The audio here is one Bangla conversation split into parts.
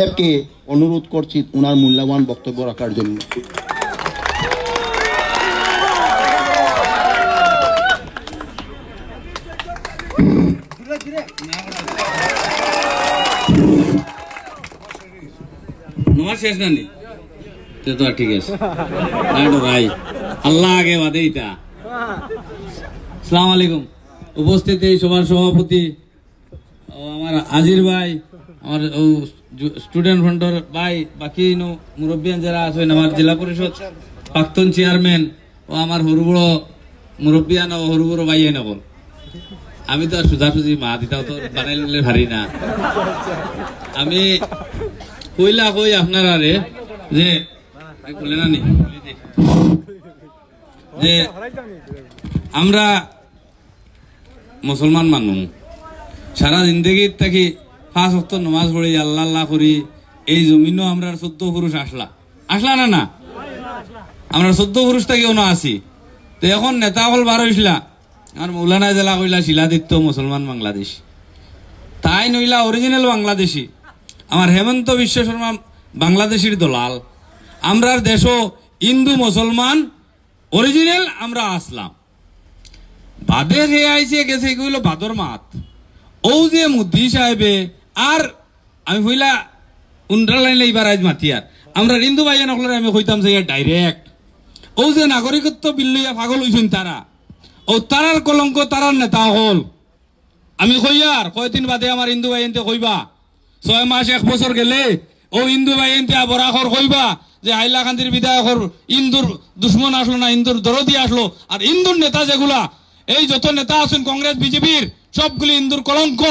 সাহেবকে অনুরোধ করছি ওনার মূল্যবান বক্তব্য রাখার জন্য। নমাজ শেষ না ঠিক আছে। ভাই, আল্লাহ আগে বাদে সালাম আলাইকুম। উপস্থিত সভাপতি আমার আজির ভাই, আমার স্টুডেন্ট ফ্রন্টর ভাই, বাকি নো মুরব্বিয়ান যারা আছেন আমার জেলা পরিষদ, প্রাক্তন চেয়ারম্যান ও আমার সরু বড় মুরব্বিয়ান ও সরু বড় ভাই নকল আমি তো আর সোজাসুজি মা দিতাও তো বানাইলে ভারি না। আমি কইলা কই আপনার আরে, যে যে, আমরা মুসলমান মানুষ সারা জিন্দগির থাকি পাঁচ অক্ত নমাজ পড়ি আল্লাহ আল্লাহ করি, এই জমিনও আমরা চোদ্দ পুরুষ আসলা। আসলা না না? আমরা চোদ্দ পুরুষ থাকি অন আছি। তো এখন নেতা হল বার হইসলা। আর মৌলানা জেলা কইলা শিলাদিত্য মুসলমান বাংলাদেশ। তাই নইলা অরিজিনাল বাংলাদেশি। আমার হেমন্ত বিশ্ব শর্মা বাংলাদেশের দলাল। আমরার দেশও হিন্দু মুসলমান অরিজিনাল আমরা আসলাম। বাদে হে আইছে, গেছে কইল বাদর মাত। ও যে মুদ্দি সাহেবে আর আমি কইলা উন্ড্রা লাইন এইবার আজ মাতিয়ার আমরা হিন্দু ভাইয়া নকলের আমি কইতাম যে ডাইরেক্ট ও যে নাগরিকত্ব বিল লইয়া পাগল হইছেন তারা। ও তারার কলঙ্ক তারার নেতা হল। আমি কইয়ার কয়দিন বাদে আমার হিন্দু ভাই এনতে কইবা? ছয় মাস, এক বছর গেলে ও হিন্দু ভাই এনতে বরাখর কইবা যে হাইলাকান্দির বিধায়কর ইন্দুর দুশ্মন আসলো না, ইন্দুর দরদি আসলো। আর ইন্দুর নেতা যেগুলা, এই যত নেতা আছেন কংগ্রেস, বিজেপির, সবগুলি ইন্দুর কলঙ্ক।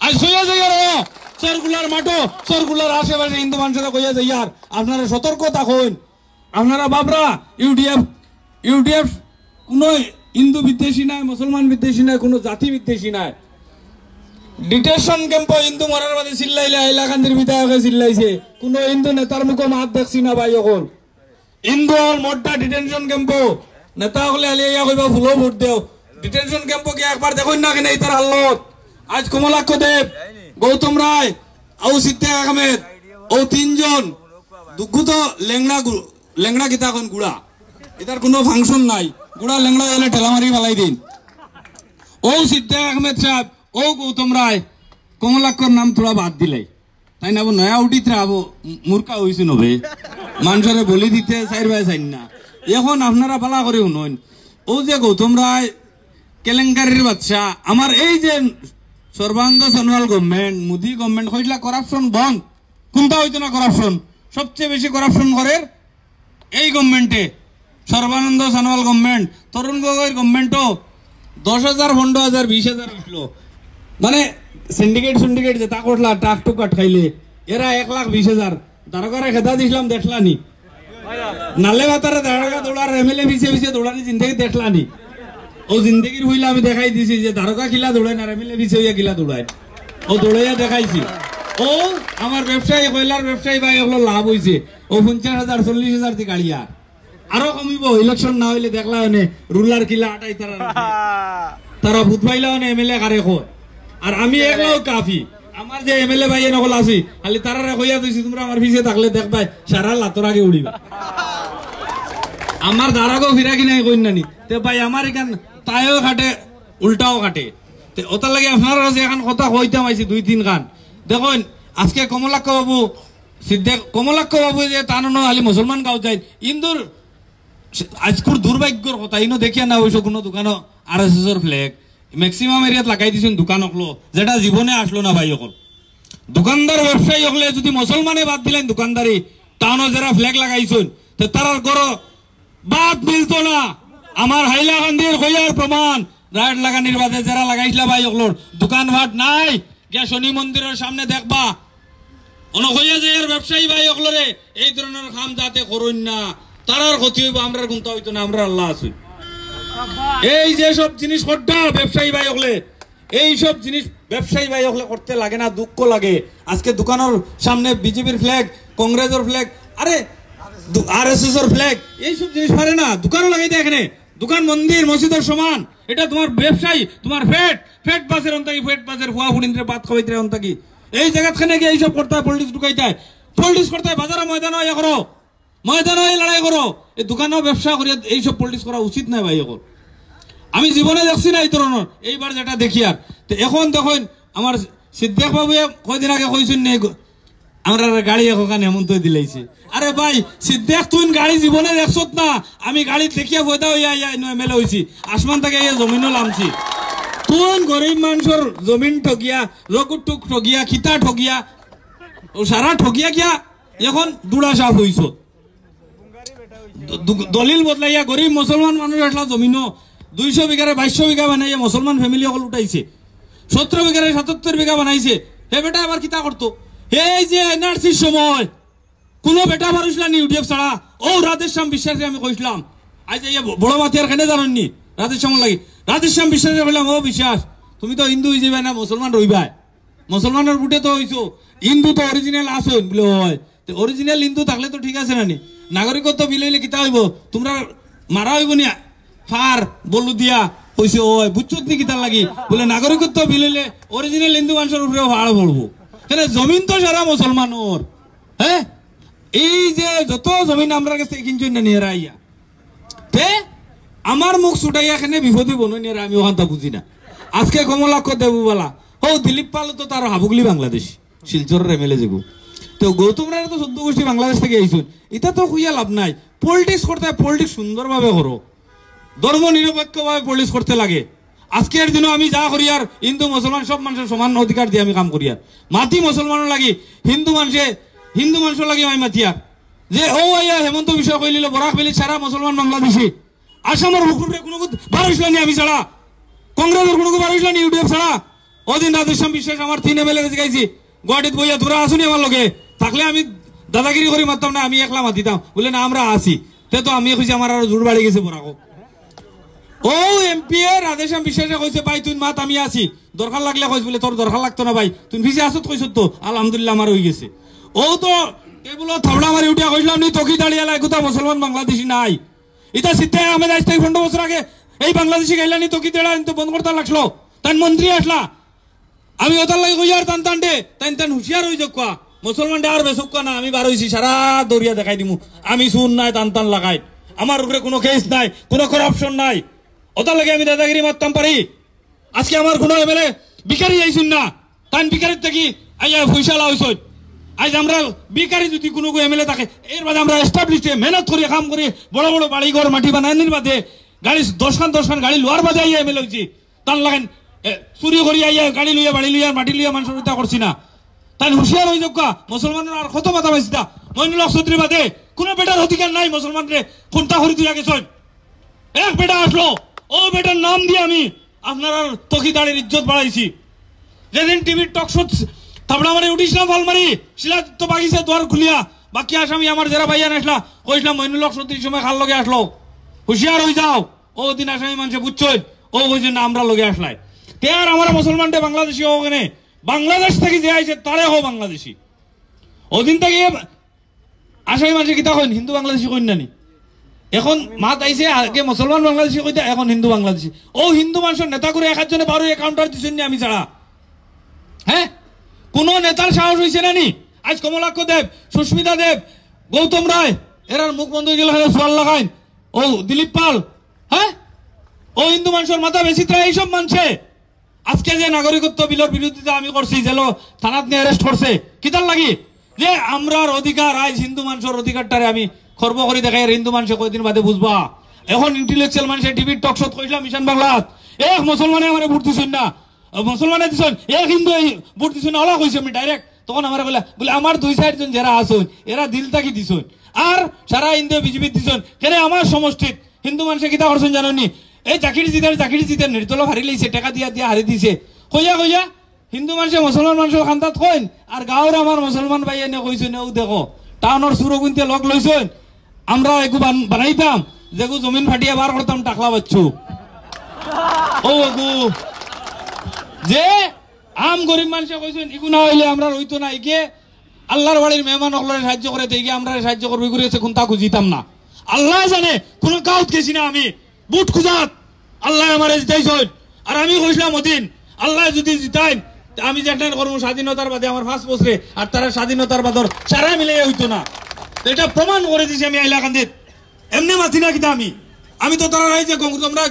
আজ কইয়া যাইয়ার ও সরগুলার মাঠো, সরগুলার আশেপাশে হিন্দু মানুষেরা কইয়া যাইয়ার আপনারা সতর্ক থাকুন। আপনারা বাবরা ইউডিএফ ইউডিএফ কোন হিন্দু বিদ্বেষী নাই, মুসলমান বিদ্বেষী নাই, কোনো জাতি বিদ্বেষী নাই। ডিটেশন ক্যাম্প হিন্দু মরার বাদে চিল্লাইলে হাইলাকান্দির বিধায়কে চিল্লাইছে। কোন হিন্দু নেতার মুখে মাত দেখছি না ভাই অকল। হিন্দু হল মোটটা ডিটেনশন ক্যাম্প নেতা হলে আলিয়া কইবা ফুলো ভোট দেও। ডিটেনশন ক্যাম্প কি একবার দেখুন না কেন তার হাল্লত। আজ কমলাক্ষ দেব, গৌতম রায় ও সিদ্দিক আহমেদ ও তিনজন দুঃখত গু- লেংনা গীতা এখন গুড়া। এটার কোনো ফাংশন নাই। গুড়া, লেংড়া হলে ঠেলা মারি ফেলাই দিন। ও সিদ্দিক আহমেদ সাহেব ও গৌতম রায় কমলাক্ষর নাম থোড়া বাদ দিলাই তাই না নয়া উঠিত আবো মূর্খা হইছে নবে। মানুষরে বলি দিতে চাইর ভাই চাইন না। এখন আপনারা পালা করে শুনুন ও যে গৌতম রায় কেলেঙ্কারির বাচ্চা আমার এই যে সর্বাঙ্গ সোনোয়াল গভর্নমেন্ট মোদি গভর্নমেন্ট হইলা করাপশন বন্ধ। কোনটা হইতো না করাপশন সবচেয়ে বেশি করাপশন করে এই গভর্নমেন্টে সর্বানন্দ সোনোয়াল গভর্নমেন্ট তরুণ গগৈর গভর্নমেন্টও দশ হাজার, পনেরো হাজার, বিশ হাজার উঠল মানে সিন্ডিকেট সিন্ডিকেট যেটা করলা, টাক টুক খাইলে, এরা এক লাখ বিশ হাজার। দারোগারে খেদা দিছিলাম, দেখলানি। নালে বাতারে দারোগা দৌড়ার এমএলএ পিছিয়ে পিছিয়ে দৌড়ানি, জিন্দগি দেখলানি। ও জিন্দগির হইলে আমি দেখাই দিছি যে দারোগা কিলা দৌড়ায় না এমএলএ পিছিয়ে কিলা দৌড়ায়। ও দৌড়াইয়া দেখাইছি। ও আমার ব্যবসায়ী কয়লার ব্যবসায়ী ভাই ওগুলো লাভ হইছে ও পঞ্চাশ হাজার চল্লিশ হাজার দি গাড়িয়া। আরও কমিব ইলেকশন না হইলে দেখলা হনে রুলার কিলা আটাই তারা তারা ভূত পাইলা হনে এমএলএ কারে কয়। আর আমি একলাও কাফি। আমার যে এমএলএ ভাই নকল আছি খালি তারা কইয়া দিছি তোমরা আমার পিছিয়ে থাকলে দেখবাই সারা লাতর আগে উড়িবা আমার দাঁড়াগো ফিরা কি নাই কইন নানি তে ভাই আমার এখান তাইও কাটে উল্টাও কাটে ওটার লাগে আপনার কাছে এখন কথা কইতাম আইছি দুই, তিন খান দেখুন, আজকে কমলাক্ষ বাবু সিদ্ধেক কমলাক্ষ বাবু যে তানো খালি মুসলমান গাঁও যায়। ইন্দুর আজকুর দুর্ভাগ্যর কথা। ইনো দেখিয়া না হইছো কোনো দোকানো আর এস এর ফ্লেগ ম্যাক্সিমাম এরিয়াত লাগাই দিছেন দোকান অকলো যেটা জীবনে আসলো না ভাই অকল দোকানদার ব্যবসায়ী হলে যদি মুসলমানে বাদ দিলেন দোকানদারি টাউনও যারা ফ্ল্যাগ লাগাইছেন, তো তারার গড় বাদ মিলতো না। আমার হাইলাকান্দির হইয়ার প্রমাণ। রাইট লাগানির বাদে যারা লাগাইছিলা ভাই ওগুলোর। দোকান ভাট নাই। গিয়া শনি মন্দিরের সামনে দেখবা। ব্যবসায়ী ভাই ওগুলোরে, এই ধরনের কাম যাতে করুন না। তারার ক্ষতি হইব আমরা হইতো না, আমরা আল্লাহ আছি। এই যে সব জিনিস হড্ডা ব্যবসায়ী ভাই হলে এই সব জিনিস ব্যবসায়ী ভাই হলে করতে লাগে না, দুঃখ লাগে। আজকে দোকানের সামনে বিজেপির ফ্ল্যাগ কংগ্রেসের ফ্ল্যাগ আরে আর এস এস এর ফ্ল্যাগ এইসব জিনিস পারে না। দোকানও লাগাই দেয় এখানে। দোকান মন্দির, মসজিদের সমান। এটা তোমার ব্যবসায়ী, তোমার ফেট ফেট বাসের অন্তাকি ফেট বাসের ফুয়া ফুড়িন্দ্রে বাদ খাওয়াইতে অন্তাকি। এই জায়গাখানে গিয়ে এইসব করতে হয় পলিটিক্স ঢুকাইতে হয়। পলিটিক্স করতে হয় বাজারে ময়দান ইয়ে করো। ময়দানে লড়াই করো। এই দোকানেও ব্যবসা করিয়া এইসব পলিটিক্স করা উচিত নয় ভাই এখন আমি জীবনে দেখছি না এই ধরনের। এইবার যেটা দেখি আর। তো এখন দেখুন, আমার সিদ্দেক বাবুয়ে কয়দিন আগে কইছেন নে আমরা গাড়ি এখন হেমন্ত দিলাইছে আরে ভাই সিদ্দেক তুই গাড়ি জীবনে দেখছত না, আমি গাড়ি দেখিয়া বইতা হইয়া ইয়া এমএলএ হইছি। আসমান থেকে ইয়া জমিনও লামছি। তুই গরিব মানুষের জমিন ঠগিয়া রকুটুক ঠগিয়া, খিতা ঠগিয়া, ও সারা ঠগিয়া গিয়া এখন দুড়া সাপ হইছ। দলিল বদলাইয়া গরিব মুসলমান মানুষ আসলা জমিনও। দুইশো বিঘারে বাইশশো বিঘা বানাইয়া মুসলমান ফ্যামিলি সকল উঠাইছে। সত্তর বিঘারে সাতাত্তর বিঘা বানাইছে। হে বেটা, আবার কিতা করতো। এই যে এনআরসির সময়, কোনো বেটা মানুষ না নি ইউটিউব ছাড়া। ও রাধেশ্যাম বিশ্বাসে আমি কইছিলাম। আজ এই বড় মাথিয়ার খানে জানেননি? রাধেশ্যাম লাগি। রাধেশ্যাম বিশ্বাসে বললাম ও বিশ্বাস, তুমি তো হিন্দু যাবে না, মুসলমান রইবাই। মুসলমানের বুটে তো হইছো। হিন্দু তো অরিজিনাল আসুন বলে হয়। তো অরিজিনাল হিন্দু থাকলে তো ঠিক আছে নানি। নাগরিকত্ব বিলইলে কিতা হইব? তোমরা মারা হইব নি? ফার, বলু দিয়া হইছে ও বুঝছত নি কিতার লাগি? বলে, নাগরিকত্ব বিলইলে অরিজিনাল হিন্দু মানুষের উপরে ভাড় পড়ব। কেন জমিন তো সারা মুসলমানোর হ্যাঁ এই যে যত জমিন আমরা কাছে কিনছেন না নিয়ে আইয়া তে, আমার মুখ ছুটাইয়া এখানে বিপদে বননিয়ে আমি ওখানটা বুঝি না। আজকে কমলাক্ষ দেবুবালা ও দিলীপ পাল তো তার হাবুগলি বাংলাদেশ শিলচরের এমএলএ যেগু তো গৌতম রায় তো চোদ্দ গোষ্ঠী বাংলাদেশ থেকে আইসুন এটা তো খুঁজা লাভ নাই। পলিটিক্স করতে, পলিটিক্স সুন্দরভাবে করো। ধর্ম নিরপেক্ষভাবে পলিটিক্স করতে লাগে। আজকের দিনও আমি যা করি আর হিন্দু, মুসলমান, সব মানুষের সমান অধিকার দিয়ে আমি কাম করি আর। মাতি মুসলমানের লাগি, হিন্দু মানুষে, হিন্দু মানুষের লাগি আমি মাতি আর। যে, ও আইয়া হেমন্ত বিষয় কইলিল বরাক বেলি সারা মুসলমান বাংলাদেশি। আসামের হুকুমে কোনো বারোশ নি আমি ছাড়া। কংগ্রেসের কোনো বারোশ নি ইউটিউব ছাড়া। ওদিন রাধেশ্যাম বিশ্বাস আমার তিন এমএলএ গাইছি। গুয়াহাটিত বইয়া তোরা আসুনি আমার লগে। থাকলে আমি দাদাগিরি করে মারতাম না, আমি একলা মাতিতাম বলে, না, আমরা আসি তে তো আমি খুঁজে আমার আরও জোর বাড়ি গেছে বরাকো। ও এমপি এর আদেশাম বিশ্বাসে কইছে ভাই তুই মাত আমি আছি। দরকার লাগলে কইস বলে তোর দরকার লাগতো না ভাই? তুই ভিজে আসত কইছ তো? আলহামদুলিল্লাহ আমার হয়ে গেছে। ও তো কেবল থাবড়া মারি উঠিয়া কইছিলাম নি তকি দাঁড়িয়ে লাই কোথা মুসলমান বাংলাদেশি নাই। এটা সিদ্ধে আহমেদ আজ থেকে পনেরো বছর আগে এই বাংলাদেশি গাইলা নি তকি দেড়া তো বন্ধ করতে লাগল তাই মন্ত্রী আসলা। আমি ওটার লাগে কই আর টান টান দে তাই তাই হুঁশিয়ার হয়ে যাক মুসলমান আর বেসক না, আমি বার হইছি সারা দরিয়া দেখাই দিমু। আমি শুন নাই টান টান লাগাই। আমার উপরে কোনো কেস নাই, কোনো করাপশন নাই। ওটার লাগে আমি দাদাগিরি মারতাম পারি। আজকে আমার কোনো এমএলএ বিকারি আইসুন না। তান বিকারির থেকে আইয়া পয়সা হইছ আজ আমরা বিকারি যদি কোনো এমএলএ থাকে, এর বাদে আমরা এস্টাবলিশে মেহনত করি কাম করি বড় বড় বাড়ি ঘর মাটি বানানোর বাদে গাড়ি দশখান দশখান গাড়ি লোয়ার বাদে আইয়া এমএলএ হয়েছি তার লাগেন চুরি করি আইয়া গাড়ি লইয়া, বাড়ি লইয়া, মাটি লইয়া মানুষের এটা করছি না। তাই হুঁশিয়ার হয়ে যাক মুসলমানের আর কত মাথা পাইছি তা মইনুল হক চৌধুরী বাদে কোনো বেটার অধিকার নাই মুসলমানরে কোনটা হরি তুই আগে এক বেটা আসলো। ও বেটার নাম দিয়ে আমি আপনার আর তকিদারের ইজ্জত বাড়াইছি। যেদিন টিভির টক শো থাপড়া মারি উঠিছিলাম ভালো মারি শিলা তো বাগিছে দুয়ার খুলিয়া। বাকি আসামি আমার যারা ভাইয়া আসলা কইছিলাম মইনুল হক সত্যি সময় খাল লগে আসলো। হুশিয়ার হয়ে যাও। ও দিন আসামি মানুষে বুঝছই? ও বুঝছেন না, আমরা লগে আসলাই। তে আর আমার মুসলমানটা বাংলাদেশি হোক ওখানে বাংলাদেশ থেকে যে আইছে, তারে হো বাংলাদেশি। ওদিন থেকে আসামি মানুষে কিতা কইন? হিন্দু বাংলাদেশি কইন নানি? এখন মাত আইছে, আগে মুসলমান বাংলাদেশি কইতা, এখন হিন্দু বাংলাদেশি। ও হিন্দু মানুষের নেতা করে এক একজনে বারো কাউন্টার দিচ্ছেন আমি ছাড়া। হ্যাঁ? কোন নেতার সাহস হয়েছে না নি? আজ কমলাক্ষ দেব, সুস্মিতা দেব, গৌতম রায়, এরার মুখ বন্ধ হয়ে গেল সোয়াল লাগাইন। ও দিলীপ পাল হ্যাঁ? ও হিন্দু মানুষের মাথা বেশি ত্রায়, এইসব মানছে। আজকে যে নাগরিকত্ব বিলের বিরোধিতা আমি করছি জেলো থানাত নিয়ে অ্যারেস্ট করছে, কিতার লাগি? যে আমরার অধিকার, আজ হিন্দু মানুষের অধিকারটারে আমি খর্ব করে আর হিন্দু মানুষে কয়দিন বাদে বুঝবা এখন ইন্টেলেকচুয়াল মানুষের টিভির টক শোত কইলাম মিশন বাংলাত। এক মুসলমানে আমার ভোট দিছেন না। মুসলমানে দিছেন এক হিন্দু ভোট দিছেন না কইছে আমি ডাইরেক্ট তখন আমার বলে বলে আমার দুই সাইড জন যারা আসুন এরা দিল তাকি দিছেন আর সারা হিন্দু বিজেপি দিছেন কেন আমার সমষ্টিত? হিন্দু মানুষে কিতা করছেন জানেননি এই চাকরি জিতার চাকরি জিতার নির্তল হারি লাইছে টাকা দিয়া দিয়া হারি দিছে। কইয়া কইয়া, হিন্দু মানুষে মুসলমান মানুষের খান্দাত কইন আর গাঁৱৰ আমার মুসলমান ভাই এনে কইছেন ও দেখো। টাউনের সুরগুনতে লগ লইছেন আমরা এগু বান- বানাইতাম যেগু জমিন ফাটিয়া বার করতাম, টাকলা বাচ্চু। ও এগু যে আম গরিব মানুষে কইছেন ইগু না হইলে আমরা রইতো না ইকে আল্লাহর বাড়ির মেহমান সকলের সাহায্য করে দেখি আমরা সাহায্য করব করে কোন তাকু জিতাম না। আল্লাহ জানে, কোন গাঁত গেছি না আমি। বুট খুঁজাত। আল্লাহ আমার জিতাইছেন আর আমি কইছিলাম ওদিন আল্লাহ যদি জিতাইন তা আমি যেটা করব স্বাধীনতার বাদে আমার ফার্স্ট বছরে আর তারা স্বাধীনতার বাদর সারা মিলে হইতো না। এটা প্রমাণ করে দিছি আমি আইলাকান্দিত এমনি মাতি না কিনা আমি? আমি তো তারা নাই তোমরা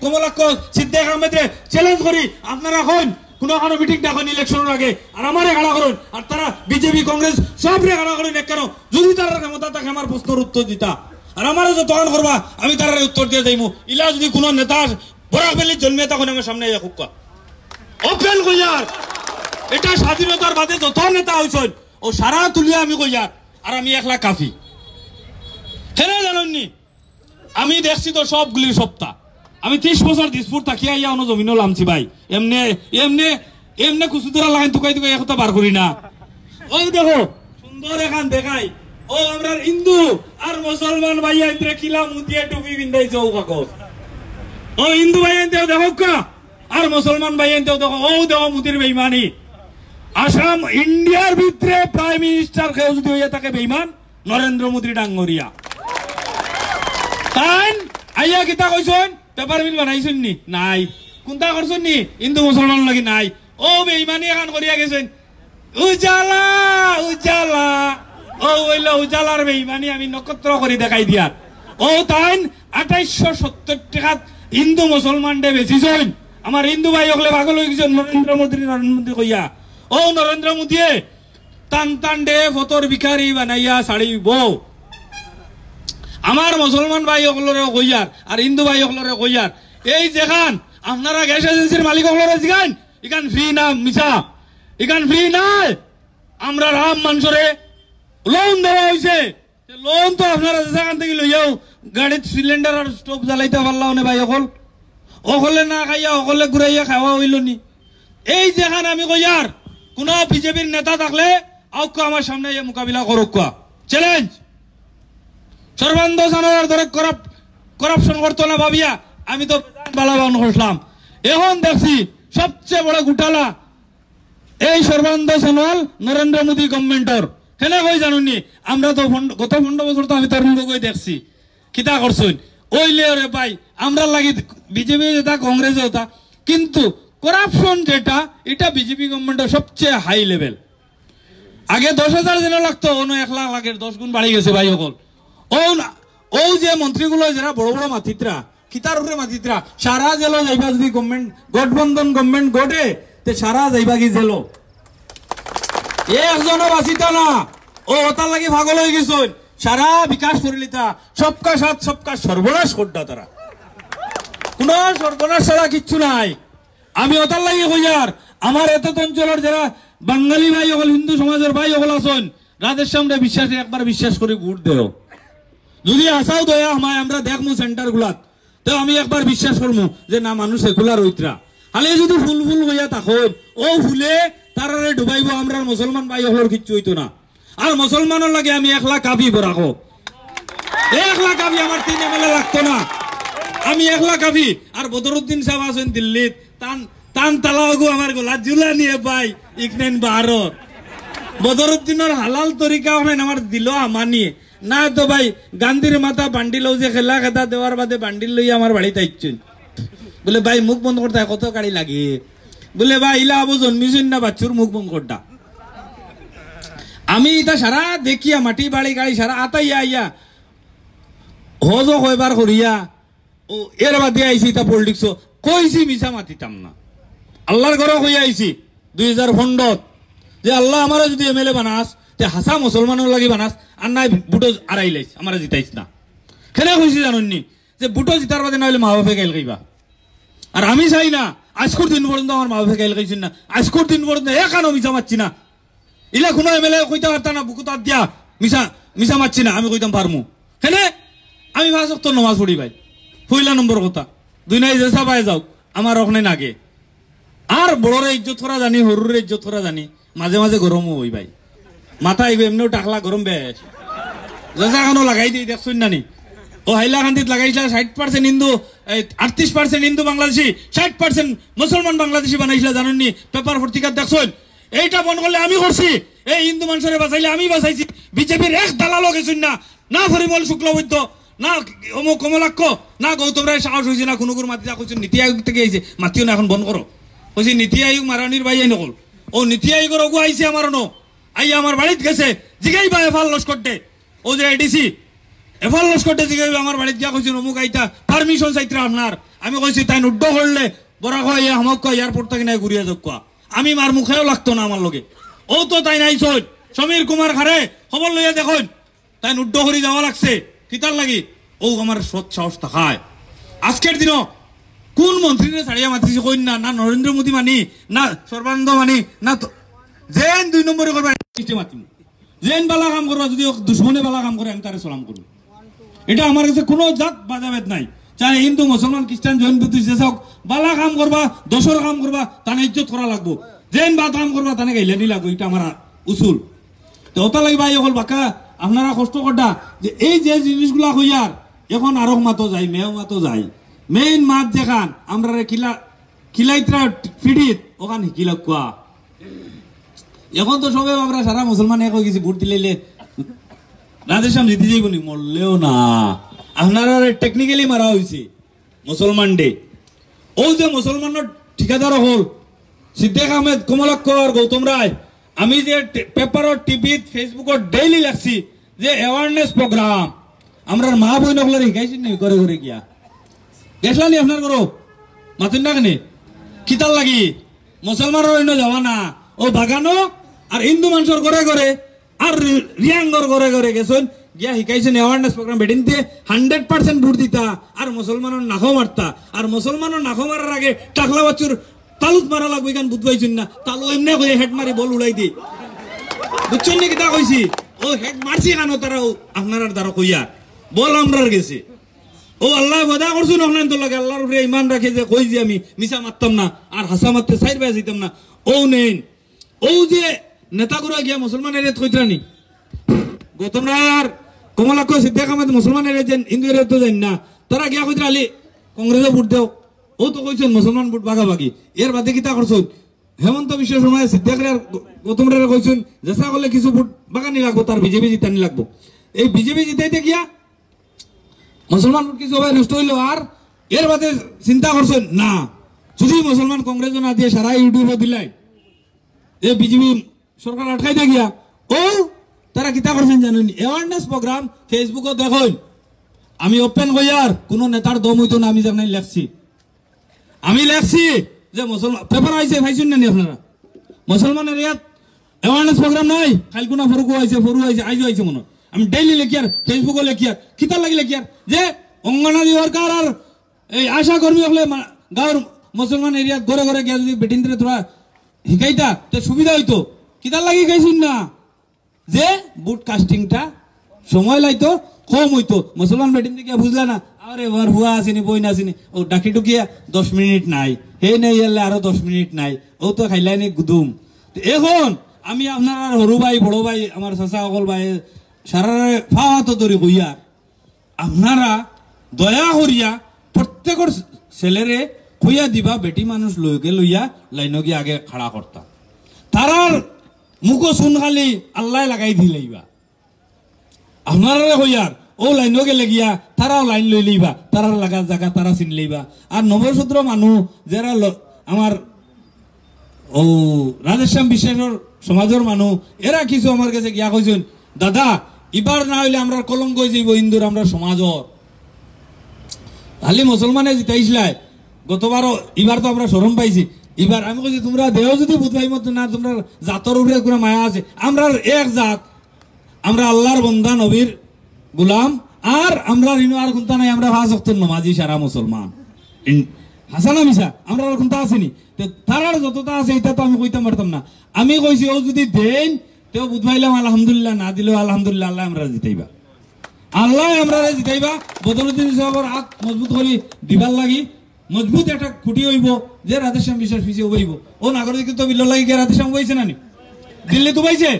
কমলাক্ষ, সিদ্দিক আহমেদরে চ্যালেঞ্জ করি। আপনারা হন কোনো কোনো মিটিং দেখুন ইলেকশনের আগে। আর আমারে গাড়া করুন। আর তারা বিজেপি কংগ্রেস সব রে গাড়া করুন এক কেন? যদি তারা ক্ষমতা থাকে, আমার প্রশ্নের উত্তর দিতা। আর আমারও যে তখন করবা, আমি তারা উত্তর দিয়ে যাইমু ইলা যদি কোনো নেতা বরাক বেলি জন্মে তখন আমার সামনে খুব ওপেন কইয়ার। এটা স্বাধীনতার বাদে যত নেতা হয়েছেন ও সারা তুলিয়া আমি কইয়ার। আর আমি একলা কাফি। হেরে জানেননি? আমি দেখছি তো সবগুলির সপ্তাহ। আমি ত্রিশ বছর দিসপুর তাকিয়া ইয়া অন্য জমিনও লামছি ভাই। এমনে এমনে এমনে কুসুদরা লাগাই তুকাই তুকাই একটা বার করি না। ও দেখো, সুন্দর এখান দেখাই। ও আমরা হিন্দু আর মুসলমান ভাইয়া ইন্দ্রে কিলা মুতিয়া টুপি বিন্দাইছে ও কাকস ও হিন্দু ভাই আনতেও দেখো আর মুসলমান ভাই আনতেও দেখো, ও দেখো মুদির বেইমানি। আসাম, ইন্ডিয়ার ভিতরে প্রাইম মিনিস্টার কেউ যদি হইয়া থাকে বেইমান নরেন্দ্র মোদী ডাঙ্গরিয়া। তাই আইয়া কিতা কইছন? পেপার মিল বানাইছন নি? নাই। কোনটা করছন নি? হিন্দু মুসলমান লাগি নাই। ও বেইমানি এখন করিয়া গেছেন। উজালা উজালা। ও ওইল উজালার বেইমানি আমি নক্ষত্র করে দেখাই দিয়ার ও তাই আঠাইশশো সত্তর টাকা হিন্দু মুসলমান ডে বেচিছন। আমার হিন্দু ভাই হলে ভাগল হয়ে গেছেন নরেন্দ্র মোদী নরেন্দ্র মোদী কইয়া। ও নরেন্দ্র মোদীয়ে টান টান ডে ফতর ভিখারি বানাইয়া বউ আমার মুসলমান ভাই সকলরে কইয়ার আর হিন্দু ভাই সকলরে কইয়ার এই যেখান আপনারা গ্যাস এজেন্সির মালিক সকলরে জিগান ইখান ফ্রি না মিছা ইখান ফ্রি নাই আমরা রাম মানুষরে লোন দেওয়া হয়েছে লোন তো আপনারা যেখান থেকে লইয়াও গাড়িত সিলিন্ডার আর স্টোভ জ্বালাইতে পারলাও না ভাই অকল অকলে না খাইয়া অকলে ঘুরাইয়া খাওয়া হইল নি এই যেখান আমি কইয়ার কোন বিজেপির নেতা থাকলে আউক আমার সামনে ইয়ে মোকাবিলা করুক চ্যালেঞ্জ সর্বানন্দ সানোয়ার ধরে করাপশন করতো না ভাবিয়া, আমি তো বালাবান করলাম এখন দেখছি সবচেয়ে বড় ঘুটালা এই সর্বানন্দ সোনোয়াল নরেন্দ্র মোদী গভর্নমেন্টর কেন কই জানুনি? আমরা তো গত পনেরো বছর তো আমি তার মুখে কই দেখছি। কিতা করছুন ওইলে রে ভাই আমরা লাগি বিজেপি যেটা কংগ্রেস যেটা কিন্তু করাপশন যেটা, এটা বিজেপি গভর্নমেন্টের সবচেয়ে হাই লেভেল আগে দশ হাজার দিনও লাগতো অন্য এক লাখ লাখের দশ গুণ বাড়ি গেছে ভাই সকল। ও না- ও যে মন্ত্রীগুলো যারা বড় বড় মাতিত্রা, কিতার উপরে মাতিত্রা, সারা জেলো যাইবা যদি গভর্নমেন্ট গঠবন্ধন গভর্নমেন্ট গঠে, তে সারা যাইবা কি জেলো? একজনও বাঁচিত না। ও ওটার লাগি ভাগল হয়ে গেছেন সারা বিকাশ করিলিতা সবকা সাথ, সবকা সর্বনাশ করতা তারা। কোন সর্বনাশ ছাড়া কিচ্ছু নাই। আমি ওটার লাগি কইয়ার আমার এত অঞ্চলের যারা বাঙালি ভাই হল হিন্দু সমাজের ভাই হল আছেন রাধের সামনে বিশ্বাসে, একবার বিশ্বাস করে ভোট দেও। যদি আসাও দয়া আমায়, আমরা দেখমু সেন্টার গুলাত। তো আমি একবার বিশ্বাস করমু যে না, মানুষ সেকুলার হইতরা হালে যদি ফুল ফুল হইয়া থাকুন ও ফুলে তারারে ডুবাইব, আমরা মুসলমান ভাই হলর কিচ্ছু হইতো না। আর মুসলমানের লাগে আমি এক লাখ কাবি রাখো এক লাখ কাবি আমার তিন এমএলএ লাগতো না। আমি এক লাখ কাবি আর বদরুদ্দিন সাহেব আছেন দিল্লিত তান তান তালাগু আমার গোলা জুলা নিয়ে পাই, ইকনেন বাহারত। বদরুদ্দিনের হালাল তরিকা হয় আমার দিল আমার নিয়ে। না তো ভাই গান্ধীর মাথা বান্ডিল যে খেলা খেতা দেওয়ার বাদে বান্ডিল লই আমার বাড়িতে আইছেন বলে, ভাই, মুখ বন্ধ করতে কত গাড়ি লাগে? বলে, ভাই, ইলা আবু জন্মিছেন না বাচ্চুর মুখ বন্ধ করটা আমি এটা সারা দেখিয়া মাটি বাড়ি গাড়ি সারা আতাইয়া আইয়া, হজ কয়বার করিয়া ও এর বাদে আইছি তা পলিটিক্স কইছি মিছা মাতিতাম না। আল্লাহর ঘরে কই আইছি, দুই হাজার ফন্ডত যে আল্লাহ আমার যদি এম এল এ বানাস, তে হাসা মুসলমানের লাগি বানাস, আর নাই বুটো আড়াই লাইস আমার জিতাইস না। খেলে কইছি জানুননি? যে বুটো জিতার বাদে নইলে মা বাপে গাইল গাইবা আর আমি চাই না আজকুর দিন পর্যন্ত আমার মা বাপে গাইল গাইছেন না। আজকুর দিন পর্যন্ত এখানো মিছা মারছি না। ইলা কোনো এম এল এ কইতে পারতাম না বুকু তার দিয়া মিছা মিছা মারছি না, আমি কইতাম পারমু খেলে আমি ভাস তো নমাজ পড়ি ভাই পইলা নম্বর কথা। দুই নাই যে সাবাই যাও আমার ওখানে নাগে। আর বড়রে ইজ্জত করা জানি হরুরে ইজ্জত করা জানি মাঝে মাঝে গরমও হই ভাই মাথা আইব এমনিও টাকলা গরম বেশ জেসা খানো লাগাই দিই দেখছুন নানি। ও হাইলাকান্দিত লাগাইছিলা ষাট পার্সেন্ট হিন্দু আটত্রিশ পার্সেন্ট হিন্দু বাংলাদেশি ষাট পার্সেন্ট মুসলমান বাংলাদেশি বানাইছিলা জানেননি পেপার পত্রিকার দেখছুন এইটা বন করলে আমি করছি এই হিন্দু মানুষের বাঁচাইলে আমি বাঁচাইছি। বিজেপির এক দালালো গেছুন না না পরিমল শুক্লবৈদ্য। না, অমুক কমলাক্ষ। না, গৌতম রায় সাহস হয়েছে না কোনো মাতি যা কইছেন নীতি আয়োগ থেকে আইছে মাতিও না, এখন বন্ধ করো কইছি নীতি আয়োগ মারানির ভাই নকল। ও নীতি আয়োগের অগু আইছে আমার ন। আই আমার বাড়িত গেছে। জিগাই বা এফাল লস করতে ও যে এডিসি এফাল লস করতে জিগাই আমার বাড়িত গিয়া কইছি অমুক আইতা পারমিশন চাইতে আপনার আমি কইছি তাই উড্ড করলে বড় কয় আমাক কয় এয়ারপোর্ট থেকে নাই ঘুরিয়ে যাক কোয়া আমি মার মুখেও লাগতো না আমার লগে। ও তো তাই নাই সমীর কুমার খারে খবর লইয়া দেখুন। তাই উড্ড করি যাওয়া লাগছে। কিতার লাগি? ও আমার সৎ সাহস থাকায় আজকের দিনও কোন মন্ত্রীরে ছাড়িয়া মাতিছে কই না নরেন্দ্র মোদী মানি, না সর্বানন্দ মানি, না যেন দুই নম্বরে করবা মাতিম যেন বালা কাম করবা যদি দুশ্মনে বালা কাম করে আমি তারে সালাম করব এটা আমার কাছে কোনো জাত বাজাবেদ নাই। চাই হিন্দু মুসলমান খ্রিস্টান জৈন বুদ্ধিস্ট যে হোক বালা কাম করবা দশর কাম করবা তানে ইজ্জত করা লাগবো। যেন বা কাম করবা তানে গাইলেনি লাগবো এটা আমার উসুল তো ওটা লাগবে এই হল বাকা আপনারা কষ্ট করটা যে এই যে জিনিসগুলা হইয়ার এখন আরও মাতো যাই মেও মাতো যাই মেইন মাত যেখান আমরা কিলা কিলাইত্রা ফিডিত ওখান হিকিলা কোয়া এখন তো সবে আমরা সারা মুসলমান এক হয়ে গেছি ভোট দিলে রাধেশ্যাম জিতে যাইব নি? মরলেও না। আপনারা টেকনিক্যালি মারা হয়েছে মুসলমান ডে। ও যে মুসলমানের ঠিকাদার হল, সিদ্দিক আহমেদ কমলাক্ষর গৌতম রায়, আমি যে পেপারত টিভিত ফেসবুকত ডেইলি লাগছি যে অ্যাওয়ারনেস প্রোগ্রাম আমরা মা বই নকলে শিকাইছি নি করে করে গিয়া। গেছলা নি আপনার করো মাতুন না? কেনে কিতাল লাগি? মুসলমানের অন্য যাওয়া না ও বাগানো আর হিন্দু মানুষের ঘরে ঘরে আর রিয়াঙ্গর ঘরে ঘরে গেছেন। গিয়া শিকাইছেন অ্যাওয়ারনেস প্রোগ্রাম বেডিন দিয়ে হান্ড্রেড পার্সেন্ট ভোট দিতা, আর মুসলমানের নাখো মারতা আর মুসলমানের নাখো মারার আগে টাকলা বাচ্চুর তালুত মারা লাগবে কেন বুঝবাইছেন না। তালু এমনি কয়ে, হেড মারি বল উড়াই দি। বুঝছেন নাকি তা কইছি ও হেড মারছি কেন তারা আপনার দ্বারা কইয়া। বল আমরার গেছে। ও আল্লাহ বদা করছুন আপনার তো লাগে। আল্লাহর উপরে ইমান রাখে যে কই যে আমি মিশা মারতাম না, আর হাসা মারতে সাইড বাই যেতাম না। ও নেন, ও যে নেতাগুলো গিয়া মুসলমান এরিয়াত কইতরানি গৌতম রায় আর কমলাক্ষ সিদ্দিক আহমেদ মুসলমান এরিয়াত যেন হিন্দু এরিয়াত তো জানি না। তারা গিয়া কইতরা, আলি, কংগ্রেসে ভোট দেও। ও তো কইছেন, মুসলমান ভোট ভাগাভাগি। এর বাদে কিতা করছুন? হেমন্ত বিশ্ব রায় আর গৌতম রায় কইছেন জেসা করলে কিছু ভোট বাগানি লাগবো, তার বিজেপি জিতানি লাগবো। এই বিজেপি জিতাইতে গিয়া মুসলমান কিছু হবে নষ্ট হইল আর এর বাদে চিন্তা করছেন, না, যদি মুসলমান কংগ্রেস না দিয়ে সারা ইউটিউবে দিলাই এ বিজেপি সরকার আটকাই থাকিয়া ও, তারা কিতা করছেন জানেন? অ্যাওয়ারনেস প্রোগ্রাম ফেসবুকত দেখুন আমি ওপেন কইয়ার, কোনো নেতার দম হইতো না, আমি জানাই লেখছি। আমি লেখছি যে মুসলমান, পেপার আইছে ভাইছেন না আপনারা? মুসলমান এরিয়াত অ্যাওয়ারনেস প্রোগ্রাম নাই। খালকুনা ফরুকু আইছে ফরু আইছে, আইজো আইছে মনে আমি ডেইলি লেখিয়ার ফেসবুকে লেখিয়ার কিতা লাগি লেখিয়ার যে অঙ্গনাদি ওয়ার্কার আর এই আশা কর্মী হলে গাঁৱৰ মুসলমান এরিয়াত ঘরে ঘরে গিয়া যদি বেটিন দিলে তোরা শিকাইতা, তে সুবিধা হইতো কিতা লাগি গাইছুন না। যে বুট কাস্টিংটা সময় লাইতো, কম হইতো মুসলমান বেটিন দিকে বুঝলা না? আরে ওর হুয়া বই ও ডাকি দশ মিনিট নাই। হে নেই এলে আরও দশ মিনিট নাই। ও তো খাইলাইনি গুদুম। এখন আমি আপনার ভাই, বড় ভাই আমার ভাই ধরে আপনারা দয়া করিয়া প্রত্যেকের ছেলেরে কইয়া দিবা, বেটি মানুষ লইকে লইয়া লাইন গিয়ে আগে খাড়া করতা তারার মুখো শুন খালি আল্লাহ লাগাই দিলাইবা। আপনারা হইয়ার ও লাইন গেলে গিয়া তারাও লাইন লই লইবা, তারার লাগা জায়গা তারা চিন লইবা। আর নবশূদ্র মানুষ যারা আমার ও রাধেশ্যাম বিশ্বাসের সমাজের মানুষ এরা কিছু আমার কাছে গিয়া কইছেন দাদা এবার না হইলে আমরা কলঙ্ক যাইব হিন্দুর আমরা সমাজর খালি মুসলমানে জিতাইছিলাই গতবারও এবার তো আমরা সরম পাইছি। এবার আমি কইছি তোমরা দেহ যদি বুধ পাই মতো না, তোমরা জাতর উপরে কোনো মায়া আছে। আমরা এক জাত, আমরা আল্লাহর বন্দা নবীর গুলাম আর আমরা ঋণ আর কোনটা নাই আমরা ভাস অক্তর নমাজি সারা মুসলমান। হাসানা মিশা আমরা আর কোনটা আসেনি তো তারার যতটা আছে এটা তো আমি কইতাম পারতাম না। আমি কইছি ও যদি দেন তেও বুধবাইলাম আলহামদুলিল্লাহ না দিলেও আলহামদুলিল্লাহ আল্লাহ আমরা জিতাইবা। আল্লাহ আমরা জিতাইবা। বদরুদ্দিন সাহেবের হাত মজবুত করি দিবার লাগি। মজবুত একটা খুঁটি হইব যে রাধেশ্যাম বিশ্বাস পিছিয়ে হইব ও নাগরিক তো বিল্ল লাগি রাধেশ্যাম হইছে না নি? দিল্লি তো পাইছে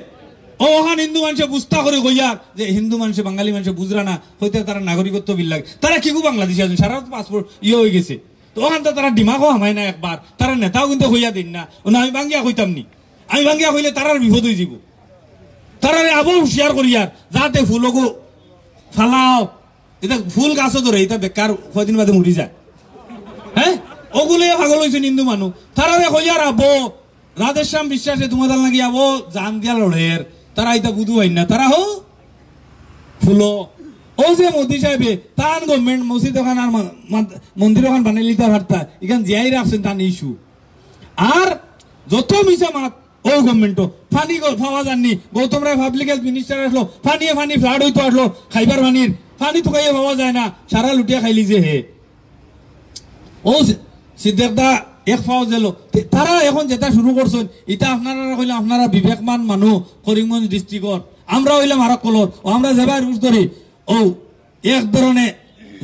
ওখান হিন্দু মানুষে বুঝতা করে কইয়া যে হিন্দু মানুষে, বাঙালি মানুষে বুঝরা না, হইতে তারা নাগরিকত্ব বিল লাগে। তারা কি বাংলাদেশি আছেন সারা পাসপোর্ট ইয়ে হয়ে গেছে। তো ওখান তারা ডিমাগও হামাই না একবার। তারা নেতাও কিন্তু হইয়া দিন না। না, আমি বাঙ্গিয়া হইতাম নি। আমি বাঙ্গিয়া হইলে তারার বিপদ হয়ে যাব তারারে আবু হুশিয়ার করিয়ার যাতে ফুলকো ফালাও। এটা ফুল গাছও ধরে, এটা বেকার, কয়দিন বাদে মরি যায়। হ্যাঁ ওগুলো পাগল হয়েছে হিন্দু মানুষ। তারারে কইয়ার আবো রাধেশ্যাম বিশ্বাসে তোমাদের লাগি আবো জান দিয়া লড়ের। তারা এটা বুধু হয় না, তারা হো ও যে মোদি সাহেবে, তার গভর্নমেন্ট মসজিদ ওখান আর মন্দির ওখান বানাই লিতে পারতা এখান জিয়াই রাখছেন তার ইস্যু আর যত মিশা মাত, ও গভর্নমেন্ট ফানি পাওয়া যাননি। Gautam Roy public health minister আসলো, ফানিয়ে ফানি ফ্লাড হইতো আসলো, খাইবার ফানির ফানি তো খাইয়ে পাওয়া যায় না, সারা লুটিয়া খাইলি যে হে। ও সিদ্ধার্থা এক ফাও গেল তারা এখন যেটা শুরু করছেন, এটা আপনারা কইলাম আপনারা বিবেকমান মানুষ করিমগঞ্জ ডিস্ট্রিক্টর আমরা হইলাম আরও কলর ও আমরা যাবার রুজ ধরি ও এক ধরনে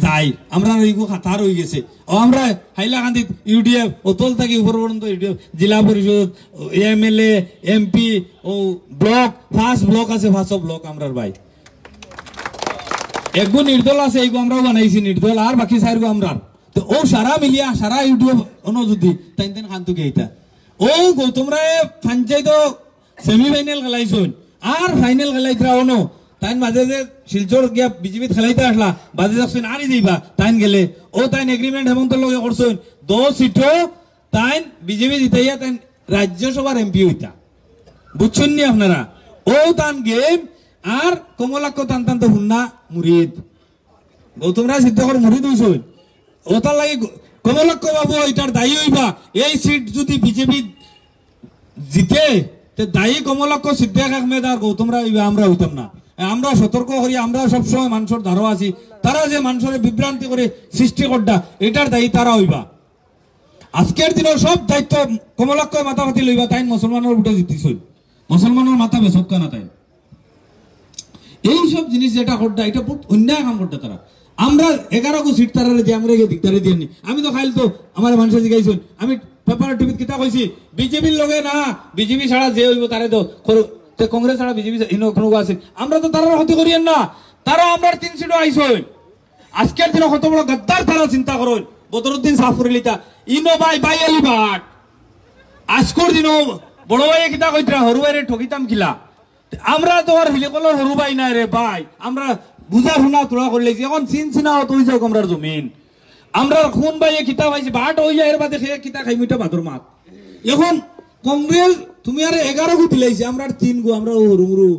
যাই আমরা এইগু খাতার হয়ে গেছে। ও আমরা হাইলাকান্দিত ইউডিএফ ও অতল থাকি উপর পর্যন্ত ইউডিএফ জেলা পরিষদ এম এল এমপি ও ব্লক ফার্স্ট ব্লক আছে ফার্স্ট ব্লক আমরার ভাই। একগু নির্দল আছে এইগু আমরাও বানাইছি নির্দল আর বাকি চাইরগু আমরা তো ও সারা মিলিয়া, সারা ইউটিউব অনো যদি তাই তেন খান্তু গেইতা ও গৌতম রায় পঞ্চায়েত সেমি ফাইনাল খেলাইছুন। আর ফাইনাল খেলাইতরা অনো, তাইন মাঝে যে শিলচর গিয়া বিজেপিত খেলাইতে আসলা, বাজে যাচ্ছেন আরই দিবা, তাইন গেলে। ও তাইন এগ্রিমেন্ট হেমন্তর লগে করছেন দশ সিটও তাইন বিজেপি জিতাইয়া তাইন রাজ্যসভার এমপি হইতা বুঝছেন নি আপনারা? ও তান গেম আর কমলাক্ষ তান টান তো হুন্না মুরিদ গৌতম রায় সিদ্ধকর মুরিদ হইছই ও তার লাগে কমলাক্ষ এটার দায়ী হইবা। এই সিট যদি বিজেপি জিতে, তে দায়ী কমলাক্ষ সিদ্দিক আহমেদ আর গৌতম রায় আমরা হইতাম না। আমরা সতর্ক করি আমরা সবসময় মানুষের ধারো আছি। তারা যে মানুষের বিভ্রান্তি করে সৃষ্টি করটা এটার দায়ী তারা হইবা। আজকের দিনের সব দায়িত্ব কমলাক্ষ মাথা পাতি লইবা তাই মুসলমানের উঠে জিতিছই। মুসলমানের মাথা বেসক না তাই এই সব জিনিস যেটা করটা এটা বহুত অন্যায় কাম করতে তারা। আমরা এগারো গো সিট তারা দিয়ে আমরা দিকদারি দিয়ে আমি তো খাইল তো আমার মানুষের জিগাইছুন। আমি পেপার টিভিত কিতা কইছি? বিজেপির লগে না বিজেপি ছাড়া যে হইব তারে তো কংগ্রেস ছাড়া বিজেপি কোনো আছে। আমরা তো তারা হতে করিয়েন না। তারা আমরা তিন সিটও আইসই আজকের দিনে কত বড় গদ্দার তারা চিন্তা করুন। বদরুদ্দিন সাফুরিলিতা, ইনো বাই বাই আলি বাট আজকর দিনও বড় ভাই কিতা কইতরা, হরু ভাইরে ঠকিতাম কিলা। আমরা তো আর হিলেকলর হরু ভাই নাই রে ভাই। আমরা বুঝা শুনা তোরা করলে এখন চিন চিনা হতো হয়ে যাও আমরার জমিন। আমরা খুন ভাইয়ে কিতা পাইছি বাট হয়ে যায়, এর বাদে খেয়ে কিতা খাই মুইটা ভাদর মাত। এখন কংগ্রেস, তুমি আর এগারো গু দিলাইছি আমরা তিন গু আমরা ও হরু মুরু